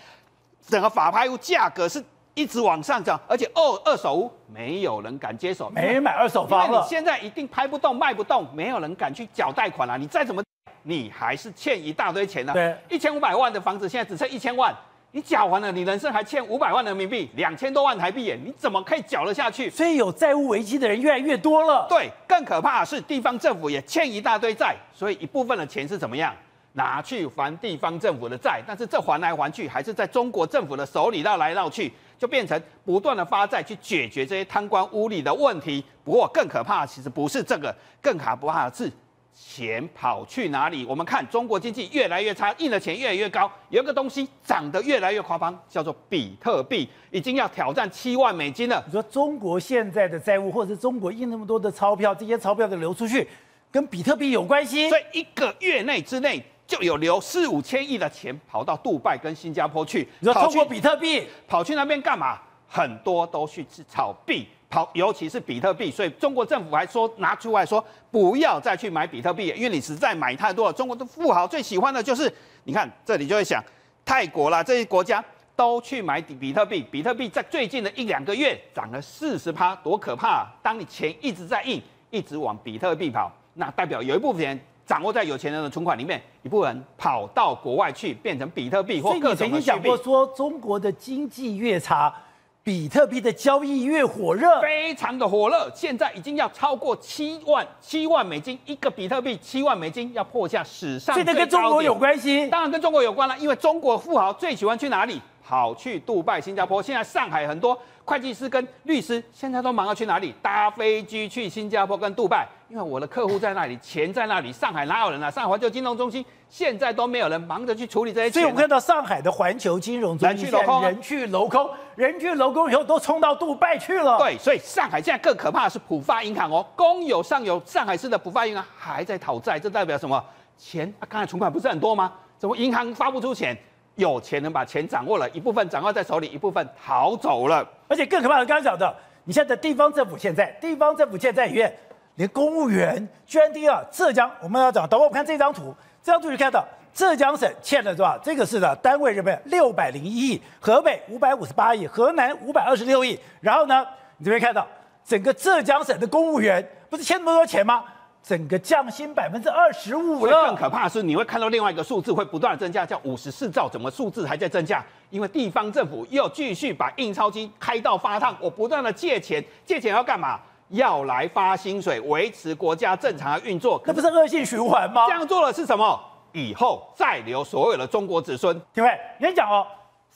整个法拍屋价格是。一直往上涨，而且二二手屋没有人敢接手，没人买二手房了。你现在一定拍不动、卖不动，没有人敢去缴贷款了。你再怎么，你还是欠一大堆钱呢。对，一千五百万的房子现在只剩一千万，你缴完了，你人生还欠五百万人民币，两千多万台币耶，你怎么可以缴得下去？所以有债务危机的人越来越多了。对，更可怕的是地方政府也欠一大堆债，所以一部分的钱是怎么样？拿去还地方政府的债，但是这还来还去还是在中国政府的手里绕来绕去，就变成不断的发债去解决这些贪官污吏的问题。不过更可怕的其实不是这个，更可怕的是钱跑去哪里？我们看中国经济越来越差，印的钱越来越高，有一个东西涨得越来越夸张，叫做比特币，已经要挑战七万美金了。你说中国现在的债务，或者是中国印那么多的钞票，这些钞票的流出去，跟比特币有关系？所以一个月内之内。就有流四五千亿的钱跑到杜拜跟新加坡去，你通过比特币，跑去那边干嘛？很多都去炒币，跑尤其是比特币，所以中国政府还说拿出来说不要再去买比特币，因为你实在买太多了。中国的富豪最喜欢的就是，你看这里就会想，泰国啦这些国家都去买比特币，比特币在最近的一两个月涨了四十趴，多可怕！当你钱一直在印，一直往比特币跑，那代表有一部分钱。掌握在有钱人的存款里面，一部分跑到国外去，变成比特币或各种曾经讲过说，中国的经济越差，比特币的交易越火热，非常的火热。现在已经要超过七万七万美金一个比特币，七万美金要破下史上。这跟中国有关系？当然跟中国有关了，因为中国富豪最喜欢去哪里？跑去杜拜、新加坡。现在上海很多。会计师跟律师现在都忙着去哪里？搭飞机去新加坡跟杜拜，因为我的客户在那里，钱在那里。上海哪有人啊？上海环球金融中心现在都没有人忙着去处理这些钱。所以我们看到上海的环球金融中心人去楼空，人去楼空，人去楼空以后都冲到杜拜去了。对，所以上海现在更可怕的是浦发银行哦，公有上有上海市的浦发银行还在讨债，这代表什么？钱啊，刚才存款不是很多吗？怎么银行发不出钱？有钱人把钱掌握了一部分掌握在手里，一部分逃走了。而且更可怕的，刚刚讲的，你现在地方政府现在，地方政府现在里面，连公务员居然第二，浙江我们要讲，等会我们看这张图，这张图就看到浙江省欠了是吧？这个是的，单位这边六百零一亿，河北五百五十八亿，河南五百二十六亿。然后呢，你这边看到整个浙江省的公务员不是欠那么多钱吗？整个降薪百分之二十五了。更可怕的是，你会看到另外一个数字会不断的增加，叫五十四兆，怎么数字还在增加？因为地方政府又继续把印钞机开到发烫，我不断的借钱，借钱要干嘛？要来发薪水，维持国家正常的运作，那不是恶性循环吗？这样做的是什么？以后再留所有的中国子孙。各位，你讲哦。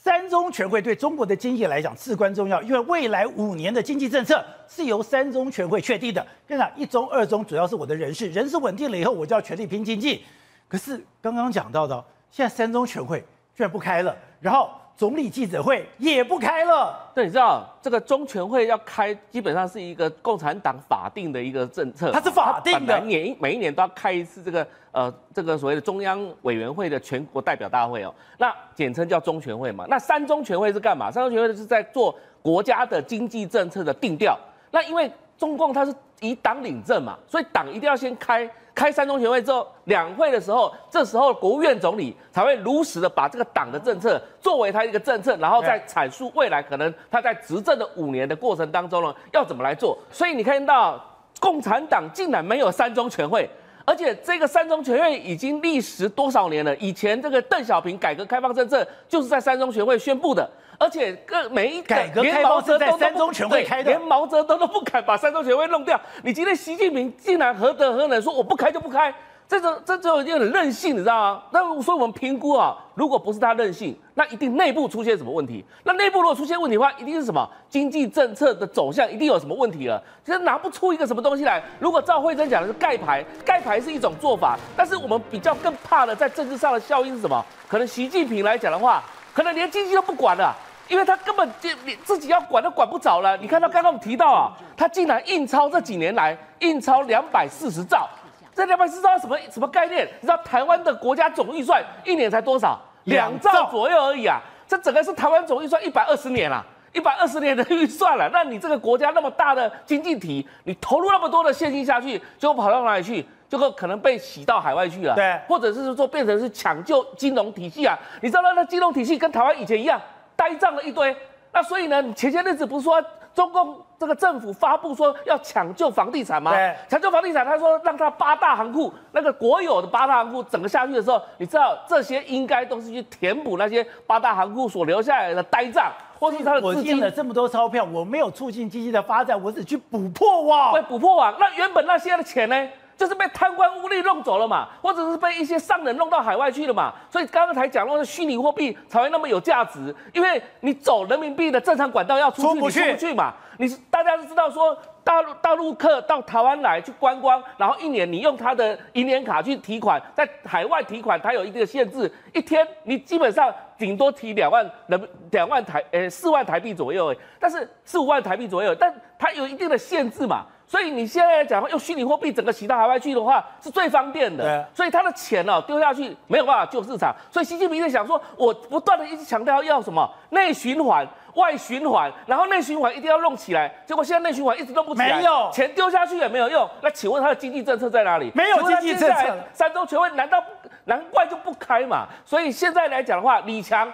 三中全会对中国的经济来讲至关重要，因为未来五年的经济政策是由三中全会确定的。跟你讲，一中、二中主要是我的人事，人事稳定了以后，我就要全力拼经济。可是刚刚讲到的，现在三中全会居然不开了，然后。总理记者会也不开了。对，你知道这个中全会要开，基本上是一个共产党法定的一个政策。它是法定的，每年每一年都要开一次这个呃这个所谓的中央委员会的全国代表大会哦，那简称叫中全会嘛。那三中全会是干嘛？三中全会是在做国家的经济政策的定调。那因为中共它是以党领政嘛，所以党一定要先开。开三中全会之后，两会的时候，这时候国务院总理才会如实的把这个党的政策作为他一个政策，然后再阐述未来可能他在执政的五年的过程当中呢，要怎么来做。所以你看到共产党竟然没有三中全会。而且这个三中全会已经历时多少年了？以前这个邓小平改革开放政策就是在三中全会宣布的，而且各每一改革开放是在三中全会开的，连毛泽东都不敢把三中全会弄掉。你今天习近平竟然何德何能说我不开就不开？这种这就有点任性，你知道吗？那所以我们评估啊，如果不是他任性，那一定内部出现什么问题？那内部如果出现问题的话，一定是什么经济政策的走向一定有什么问题了？其实拿不出一个什么东西来。如果赵慧珍讲的是盖牌，盖牌是一种做法，但是我们比较更怕的在政治上的效应是什么？可能习近平来讲的话，可能连经济都不管了，因为他根本就你自己要管都管不着了。你看他刚刚我们提到啊，他竟然印钞这几年来印钞两百四十兆。这两百四十兆什么什么概念？你知道台湾的国家总预算一年才多少？两兆左右而已啊！这整个是台湾总预算一百二十年了，一百二十年的预算了。那你这个国家那么大的经济体，你投入那么多的现金下去，结果跑到哪里去？结果可能被洗到海外去了。对，或者是说变成是抢救金融体系啊？你知道那金融体系跟台湾以前一样，呆账了一堆。那所以呢，前些日子不是说？中共这个政府发布说要抢救房地产吗？对，抢救房地产，他说让他八大行库那个国有的八大行库整个下去的时候，你知道这些应该都是去填补那些八大行库所留下来的呆账，或是他的资金了这么多钞票，我没有促进经济的发展，我只去补破网。对补破网，那原本那些的钱呢？就是被贪官污吏弄走了嘛，或者是被一些商人弄到海外去了嘛，所以刚刚才讲到的虚拟货币才会那么有价值，因为你走人民币的正常管道要出去，你出不去嘛。你大家都知道说，大陆大陆客到台湾来去观光，然后一年你用他的银联卡去提款，在海外提款它有一定的限制，一天你基本上顶多提两万人两万台呃四万台币左右，但是四五万台币左右，但它有一定的限制嘛。所以你现在来讲，用虚拟货币整个洗到海外去的话，是最方便的。所以他的钱呢丢下去没有办法救市场。所以习近平在想说，我不断的一直强调要什么内循环、外循环，然后内循环一定要弄起来。结果现在内循环一直弄不起来，没有钱丢下去也没有用。那请问他的经济政策在哪里？没有经济政策。三中全会难道难怪就不开嘛？所以现在来讲的话，李强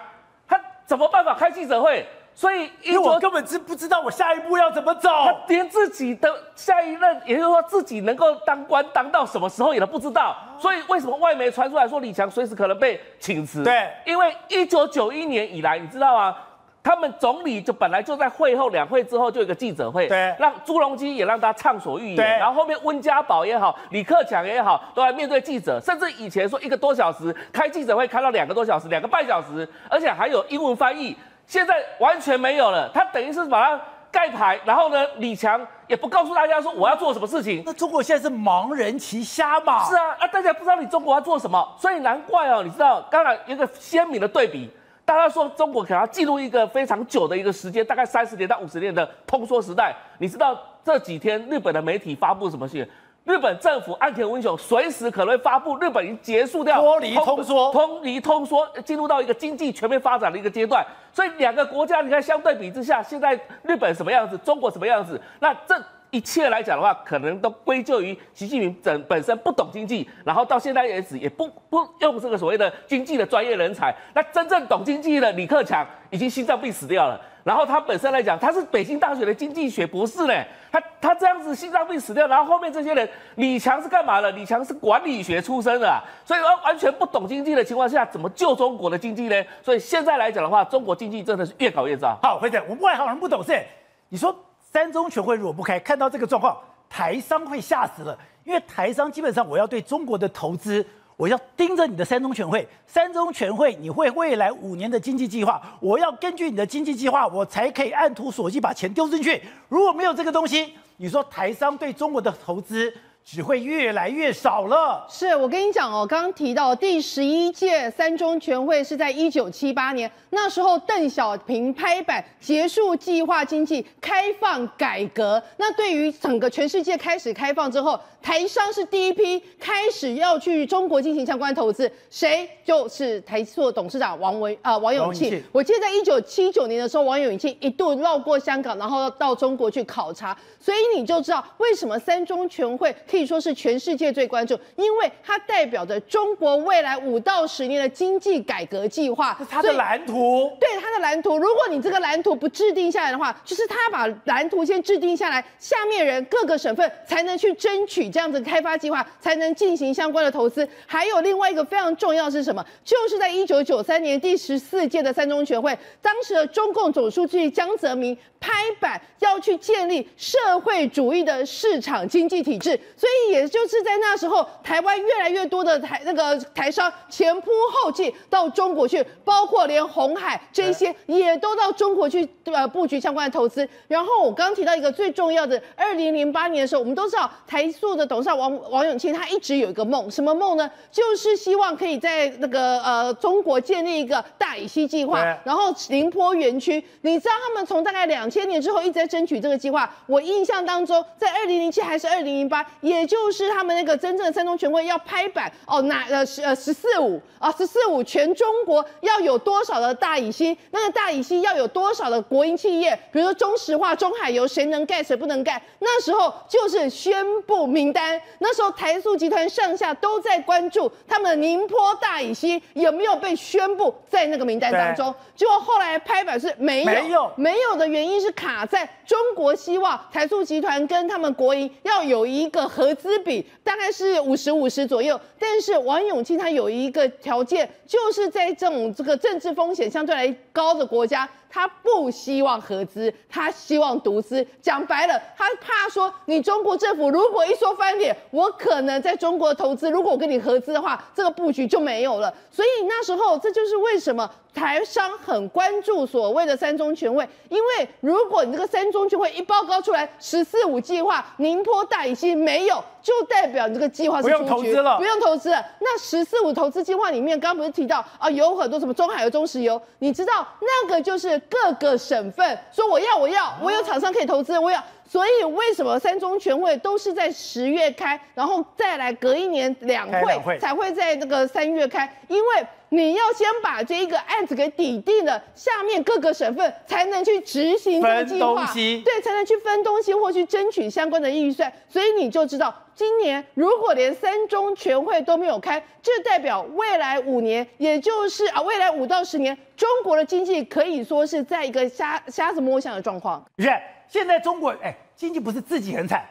他怎么办法开记者会？所以，因为我根本是不知道我下一步要怎么走，他连自己的下一任，也就是说自己能够当官当到什么时候也都不知道。所以，为什么外媒传出来说李强随时可能被请辞？对，因为一九九一年以来，你知道吗？他们总理就本来就在会后两会之后就有个记者会，对，让朱镕基也让他畅所欲言，对，然后后面温家宝也好，李克强也好，都来面对记者，甚至以前说一个多小时开记者会开到两个多小时，两个半小时，而且还有英文翻译。现在完全没有了，他等于是把它盖牌，然后呢，李强也不告诉大家说我要做什么事情。那中国现在是盲人骑瞎马。是啊，啊，大家不知道你中国要做什么，所以难怪哦，你知道，刚才一个鲜明的对比，大家说中国可能要进入一个非常久的一个时间，大概三十年到五十年的通缩时代。你知道这几天日本的媒体发布什么信？日本政府岸田文雄随时可能会发布，日本已经结束掉脱离通缩，脱离通缩，进入到一个经济全面发展的一个阶段。所以两个国家，你看相对比之下，现在日本什么样子，中国什么样子，那这一切来讲的话，可能都归咎于习近平整本身不懂经济，然后到现在为止也不不用这个所谓的经济的专业人才。那真正懂经济的李克强已经心脏病死掉了。然后他本身来讲，他是北京大学的经济学博士呢。他他这样子心脏病死掉，然后后面这些人，李强是干嘛的？李强是管理学出身的，所以完完全不懂经济的情况下，怎么救中国的经济呢？所以现在来讲的话，中国经济真的是越搞越糟。好，辉仔，我们外行人不懂事。你说三中全会如果不开，看到这个状况，台商会吓死了，因为台商基本上我要对中国的投资。我要盯着你的三中全会，三中全会你会未来五年的经济计划，我要根据你的经济计划，我才可以按图索骥把钱丢进去。如果没有这个东西，你说台商对中国的投资？只会越来越少了。是我跟你讲哦，刚刚提到第十一届三中全会是在一九七八年，那时候邓小平拍板结束计划经济，开放改革。那对于整个全世界开始开放之后，台商是第一批开始要去中国进行相关投资，谁就是台塑董事长王文呃王永庆。我记得在一九七九年的时候，王永庆一度绕过香港，然后到中国去考察，所以你就知道为什么三中全会。可以说是全世界最关注，因为它代表着中国未来五到十年的经济改革计划。它的蓝图，对它的蓝图，如果你这个蓝图不制定下来的话，就是他把蓝图先制定下来，下面人各个省份才能去争取这样子开发计划，才能进行相关的投资。还有另外一个非常重要是什么？就是在一九九三年第十四届的三中全会，当时的中共总书记江泽民拍板要去建立社会主义的市场经济体制，所以也就是在那时候，台湾越来越多的台那个台商前仆后继到中国去，包括连红海这一些也都到中国去呃布局相关的投资。然后我刚刚提到一个最重要的，二零零八年的时候，我们都知道台塑的董事长王王永庆他一直有一个梦，什么梦呢？就是希望可以在那个呃中国建立一个大乙烯计划，然后宁波园区，你知道他们从大概两千年之后一直在争取这个计划。我印象当中，在二零零七还是二零零八，也就是他们那个真正的三中全会要拍板哦，哪呃十呃十四五啊十四五全中国要有多少的大乙烯，那个大乙烯要有多少的国营企业，比如说中石化、中海油，谁能盖谁不能盖，那时候就是宣布名单，那时候台塑集团上下都在关注他们的宁波大乙烯有没有被宣布在那个名单当中，结果后来拍板是没有。没有的原因是卡在中国希望台塑集团跟他们国营要有一个合资比，大概是五十五十左右。但是王永庆他有一个条件，就是在这种这个政治风险相对来高的国家，他不希望合资，他希望独资。讲白了，他怕说你中国政府如果一说翻脸，我可能在中国投资，如果我跟你合资的话，这个布局就没有了。所以那时候，这就是为什么台商很关注所谓的三中全会，因为如果你这个三中全会一报告出来，十四五计划宁波大乙烯没有，就代表你这个计划是不用投资了不用投资了。那十四五投资计划里面，刚刚不是提到啊，有很多什么中海油、中石油，你知道那个就是各个省份说我要我要，我有厂商可以投资，我要。所以为什么三中全会都是在十月开，然后再来隔一年两会才会在那个三月开？因为你要先把这一个案子给抵定了，下面各个省份才能去执行这个分计划，对，才能去分东西或去争取相关的预算。所以你就知道，今年如果连三中全会都没有开，这代表未来五年，也就是啊未来五到十年，中国的经济可以说是在一个瞎瞎子摸象的状况。不是，现在中国哎，经济不是自己很惨，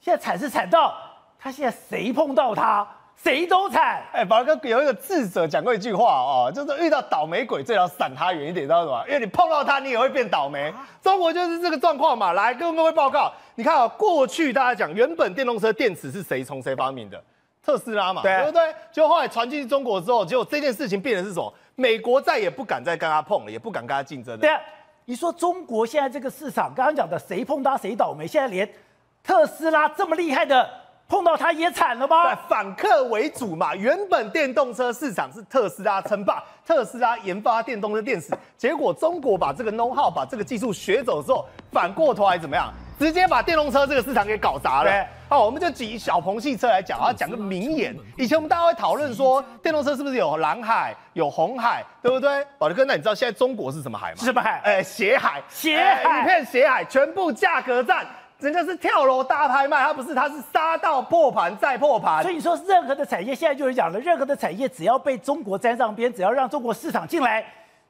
现在惨是惨到他现在谁碰到他，谁都惨。哎，宝哥有一个智者讲过一句话哦，就是遇到倒霉鬼最好闪他远一点，知道吗？因为你碰到他，你也会变倒霉。中国就是这个状况嘛。来，跟各位报告，你看啊、过去大家讲，原本电动车电池是谁从谁发明的？特斯拉嘛，对啊不对？结果后来传进中国之后，结果这件事情变成是什么？美国再也不敢再跟他碰了，也不敢跟他竞争了。对啊，你说中国现在这个市场，刚刚讲的谁碰他谁倒霉，现在连特斯拉这么厉害的碰到他也惨了对吗？反客为主嘛。原本电动车市场是特斯拉称霸，特斯拉研发电动车电池，结果中国把这个 know how 把这个技术学走之后，反过头来怎么样？直接把电动车这个市场给搞砸了。好，我们就举小鹏汽车来讲啊，讲个名言。以前我们大家会讨论说，电动车是不是有蓝海、有红海，对不对？宝德哥，那你知道现在中国是什么海吗？是什么海哎，血海，血哎海一片血海，全部价格战。人家是跳楼大拍卖，他不是，他是杀到破盘再破盘所。以你说任何的产业，现在就是讲了，任何的产业只要被中国沾上边，只要让中国市场进来，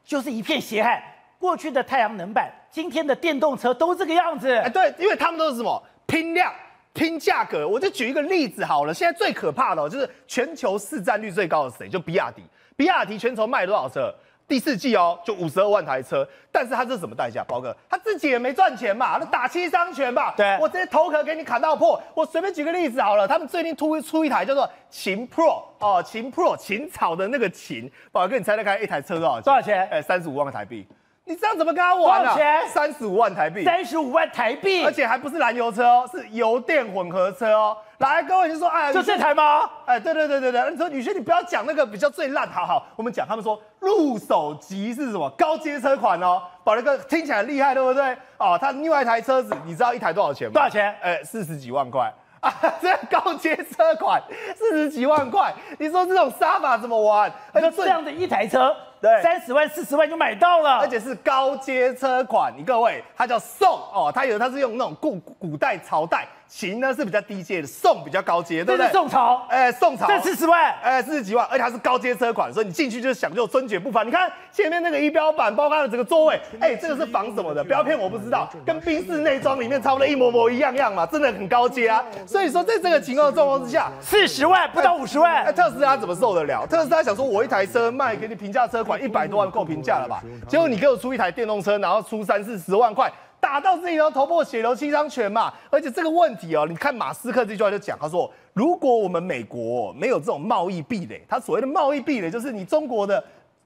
就是一片血海。过去的太阳能板，今天的电动车都这个样子。哎，对，因为他们都是什么拼量、拼价格。我就举一个例子好了，现在最可怕的、哦、就是全球市占率最高的是谁？就比亚迪。比亚迪全球卖多少车？第四季哦，就五十二万台车，但是它这是什么代价？包哥，他自己也没赚钱嘛，那打七伤拳吧。对我直接头壳给你砍到破。我随便举个例子好了，他们最近突出一台叫做秦 Pro 哦，秦 Pro 秦草的那个秦，宝哥，你猜猜看，一台车多少钱？多少钱哎，三十五万台币。你这样怎么跟他玩啊？多少钱三十五万台币。三十五万台币，而且还不是燃油车哦，是油电混合车哦。来，各位就说，哎，就这台吗？哎，对对对对对，你说女轩，你不要讲那个比较最烂，好好，我们讲他们说入手级是什么高阶车款哦，宝雷哥听起来厉害，对不对？哦，他另外一台车子，你知道一台多少钱吗？多少钱哎，四十几万块。啊，*laughs* 这高阶车款四十几万块，你说这种杀法怎么玩？那这样的一台车，对三十万、四十万就买到了，而且是高阶车款。你各位，它叫宋哦，它有它是用那种古古代朝代，秦呢是比较低阶的，宋比较高阶，对不对？是宋朝，哎，宋朝这四十万，哎，四十几万，而且它是高阶车款，所以你进去就是享受尊爵不凡。你看前面那个仪表板，包括它的整个座位，哎，这个是仿什么的？不要骗我不知道，跟宾士内装里面差不多一模模一样样嘛，真的很高阶啊。所以说在这个情况状况之下，四十万不到五十哎，万，特斯拉怎么受得了？特斯拉想说，我一台车卖给你平价车款一百多万够平价了吧？结果你给我出一台电动车，然后出三四十万块，打到自己都头破血流、七伤拳嘛。而且这个问题哦，你看马斯克这句话就讲，他说，如果我们美国没有这种贸易壁垒，他所谓的贸易壁垒就是你中国的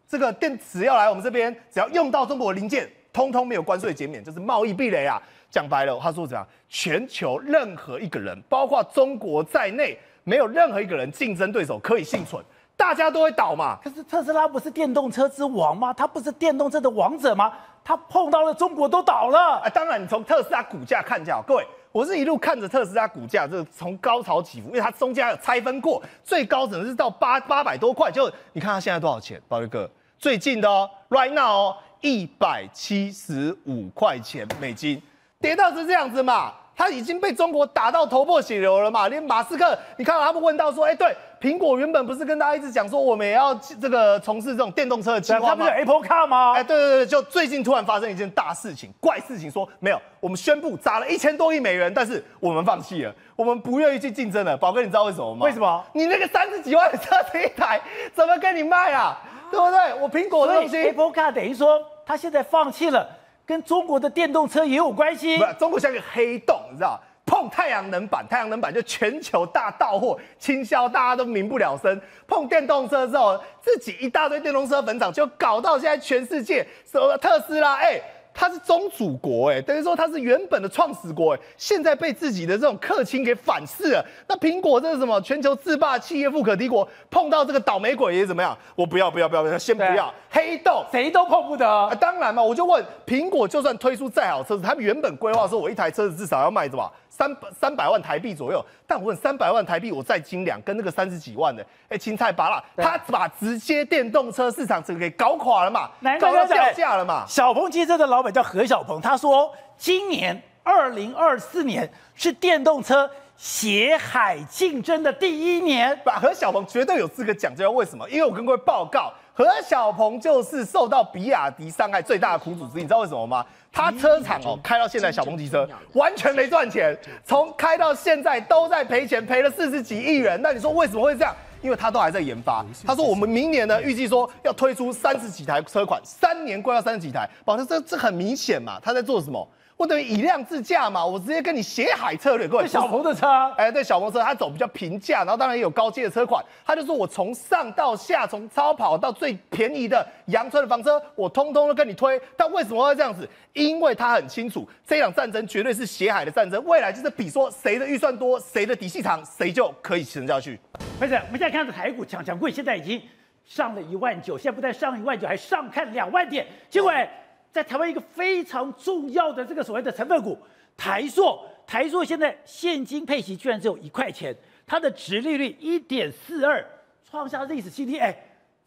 这个电池要来我们这边，只要用到中国的零件，通通没有关税减免，就是贸易壁垒啊。讲白了，他说怎样？全球任何一个人，包括中国在内，没有任何一个人竞争对手可以幸存，大家都会倒嘛。可是特斯拉不是电动车之王吗？它不是电动车的王者吗？它碰到了中国都倒了。啊，当然，你从特斯拉股价看就好，各位，我是一路看着特斯拉股价，这个从高潮起伏，因为它中间还有拆分过，最高只能是到八八百多块，就你看它现在多少钱，宝瑞哥，最近的哦，right now 哦，一百七十五块钱美金，跌到是这样子嘛。它已经被中国打到头破血流了嘛？连马斯克，你看到他们问到说，哎、对，苹果原本不是跟大家一直讲说，我们也要这个从事这种电动车的计划吗他不是？Apple Car 吗？哎，对对对，就最近突然发生一件大事情，怪事情说没有，我们宣布砸了一千多亿美元，但是我们放弃了，我们不愿意去竞争了。宝哥，你知道为什么吗？为什么？你那个三十几万的车子一台，怎么跟你卖啊？对不对？我苹果的东西，Apple Car 等于说他现在放弃了，跟中国的电动车也有关系不。是中国像个黑洞，你知道？碰太阳能板，太阳能板就全球大到货倾销，大家都民不聊生。碰电动车之后，自己一大堆电动车粉厂，就搞到现在全世界什么特斯拉，哎、它是宗主国，哎，等于说它是原本的创始国，哎，现在被自己的这种客卿给反噬了。那苹果这是什么？全球制霸企业富可敌国，碰到这个倒霉鬼也怎么样？我不要，不要，不要，不要，先不要，黑豆。谁都碰不啊，得。当然嘛，我就问苹果，就算推出再好的车子，他们原本规划说，我一台车子至少要卖什么三三百万台币左右。但我问三百万台币，我再精良，跟那个三十几万的，哎，青菜拔辣，他把直接电动车市场整个给搞垮了嘛，难怪搞到掉价了嘛。小鹏汽车的老板叫何小鹏，他说今年二零二四年是电动车血海竞争的第一年。把何小鹏绝对有资格讲这个，为什么？因为我跟各位报告，何小鹏就是受到比亚迪伤害最大的苦主之一，你知道为什么吗？他车厂哦开到现在，小鹏汽车完全没赚钱，从开到现在都在赔钱，赔了四十几亿元。那你说为什么会这样？因为他都还在研发。他说我们明年呢，预计说要推出三十几台车款，三年关要三十几台。保证，这这很明显嘛，他在做什么？我等于以量制价嘛，我直接跟你血海策略，各位这小鹏的车，哎，对，小鹏车它走比较平价，然后当然也有高阶的车款。他就说我从上到下，从超跑到最便宜的阳春的房车，我通通都跟你推。但为什么会这样子？因为他很清楚，这场战争绝对是血海的战争，未来就是比说谁的预算多，谁的底气长，谁就可以撑下去。不是，我们现在看到台股强强贵，现在已经上了一万九，现在不但上一万九，还上看两万点。结果哎在台湾一个非常重要的这个所谓的成分股台塑，台塑现在现金配息居然只有一块钱，它的值利率一点四二，创下历史新低。哎，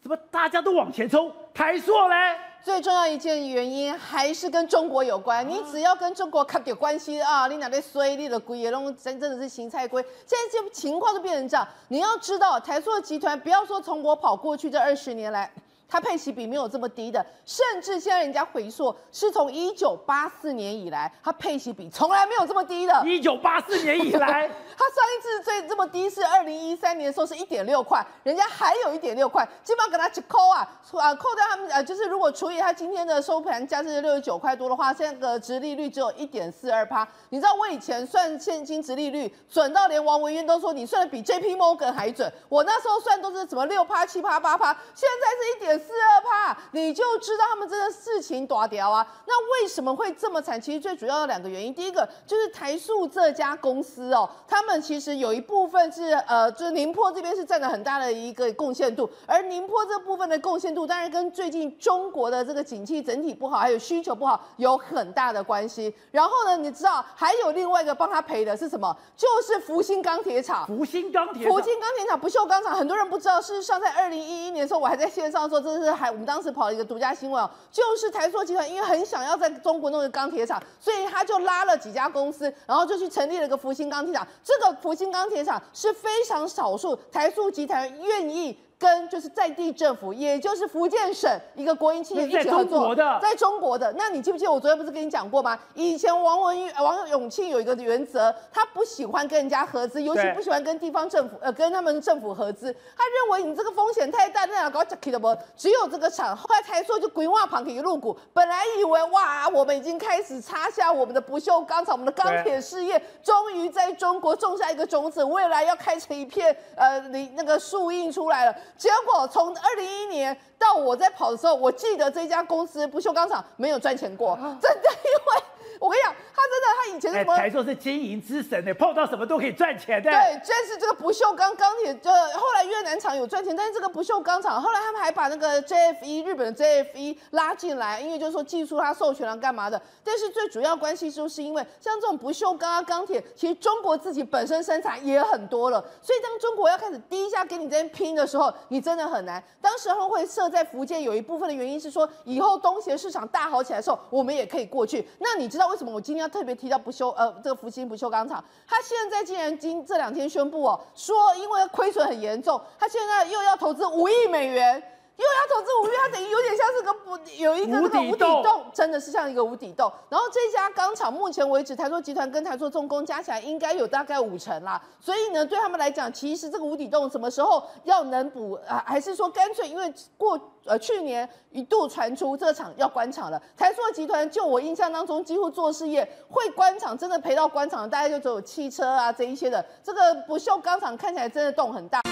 怎么大家都往前冲？台塑嘞？最重要一件原因还是跟中国有关。你只要跟中国卡有关系啊，你哪里衰，你的龟也弄真真的是行菜龟。现在这情况都变成这样，你要知道，台塑集团不要说从我跑过去这二十年来。它配息比没有这么低的，甚至现在人家回溯是从一九八四年以来，它配息比从来没有这么低的。一九八四年以来，*laughs* 它上一次最这么低是二零一三年的。时候是一点六块，人家还有一点六块，基本上给它去扣啊，啊扣掉他们呃，就是如果除以它今天的。收盘价是六十九块多的。话，现在的。值利率只有一点四二趴。你知道我以前算现金值利率准到连王文渊都说你算的。比 J P Morgan 还准，我那时候算都是什么六趴、七趴、八趴，现在是一点四二趴，你就知道他们真的事情多屌啊。那为什么会这么惨？其实最主要的两个原因，第一个就是台塑这家公司哦，他们其实有一部分是呃，就是宁波这边是占了很大的一个贡献度，而宁波这部分的贡献度，当然跟最近中国的这个景气整体不好，还有需求不好有很大的关系。然后呢，你知道还有另外一个帮他赔的是什么？就是福星钢铁厂。福星钢铁厂福星钢铁厂不锈钢厂，很多人不知道。事实上，在二零一一年的时候，我还在线上的时候，这是还我们当时跑了一个独家新闻哦，就是台塑集团因为很想要在中国弄个钢铁厂，所以他就拉了几家公司，然后就去成立了个福星钢铁厂。这个福星钢铁厂是非常少数台塑集团愿意。跟就是在地政府，也就是福建省一个国营企业一起合作，在中国的。那你记不记得我昨天不是跟你讲过吗？以前王文玉、王永庆有一个原则，他不喜欢跟人家合资，尤其不喜欢跟地方政府呃跟他们政府合资。他认为你这个风险太大，那要搞 j a c 不？只有这个厂，后来才说就规划旁可以入股。本来以为哇，我们已经开始插下我们的不锈钢厂，我们的钢铁事业终于在中国种下一个种子，未来要开成一片呃你那个树荫出来了。结果从二零一一年到我在跑的时候，我记得这家公司不锈钢厂没有赚钱过，真的，因为我跟你讲。他真的，他以前什么？台塑是经营之神呢，碰到什么都可以赚钱的。对，但是这个不锈钢钢铁，这后来越南厂有赚钱，但是这个不锈钢厂后来他们还把那个 JFE 日本的 JFE 拉进来，因为就是说技术他授权了干嘛的。但是最主要关系就是因为像这种不锈钢啊钢铁，其实中国自己本身生产也很多了，所以当中国要开始低价跟你这边拼的时候，你真的很难。当时候会设在福建，有一部分的原因是说，以后东协市场大好起来的时候，我们也可以过去。那你知道为什么我今天要？特别提到不锈呃这个福星不锈钢厂，他现在竟然今这两天宣布哦，说因为亏损很严重，他现在又要投资五亿美元。因为要投资五亿，它等于有点像是个不有一个那个无底洞，真的是像一个无底洞。然后这家钢厂目前为止，台塑集团跟台塑重工加起来应该有大概五成啦。所以呢，对他们来讲，其实这个无底洞什么时候要能补啊？还是说干脆因为过呃去年一度传出这个厂要关厂了，台塑集团就我印象当中几乎做事业会关厂，真的赔到关厂的大概就只有汽车啊这一些的。这个不锈钢厂看起来真的洞很大。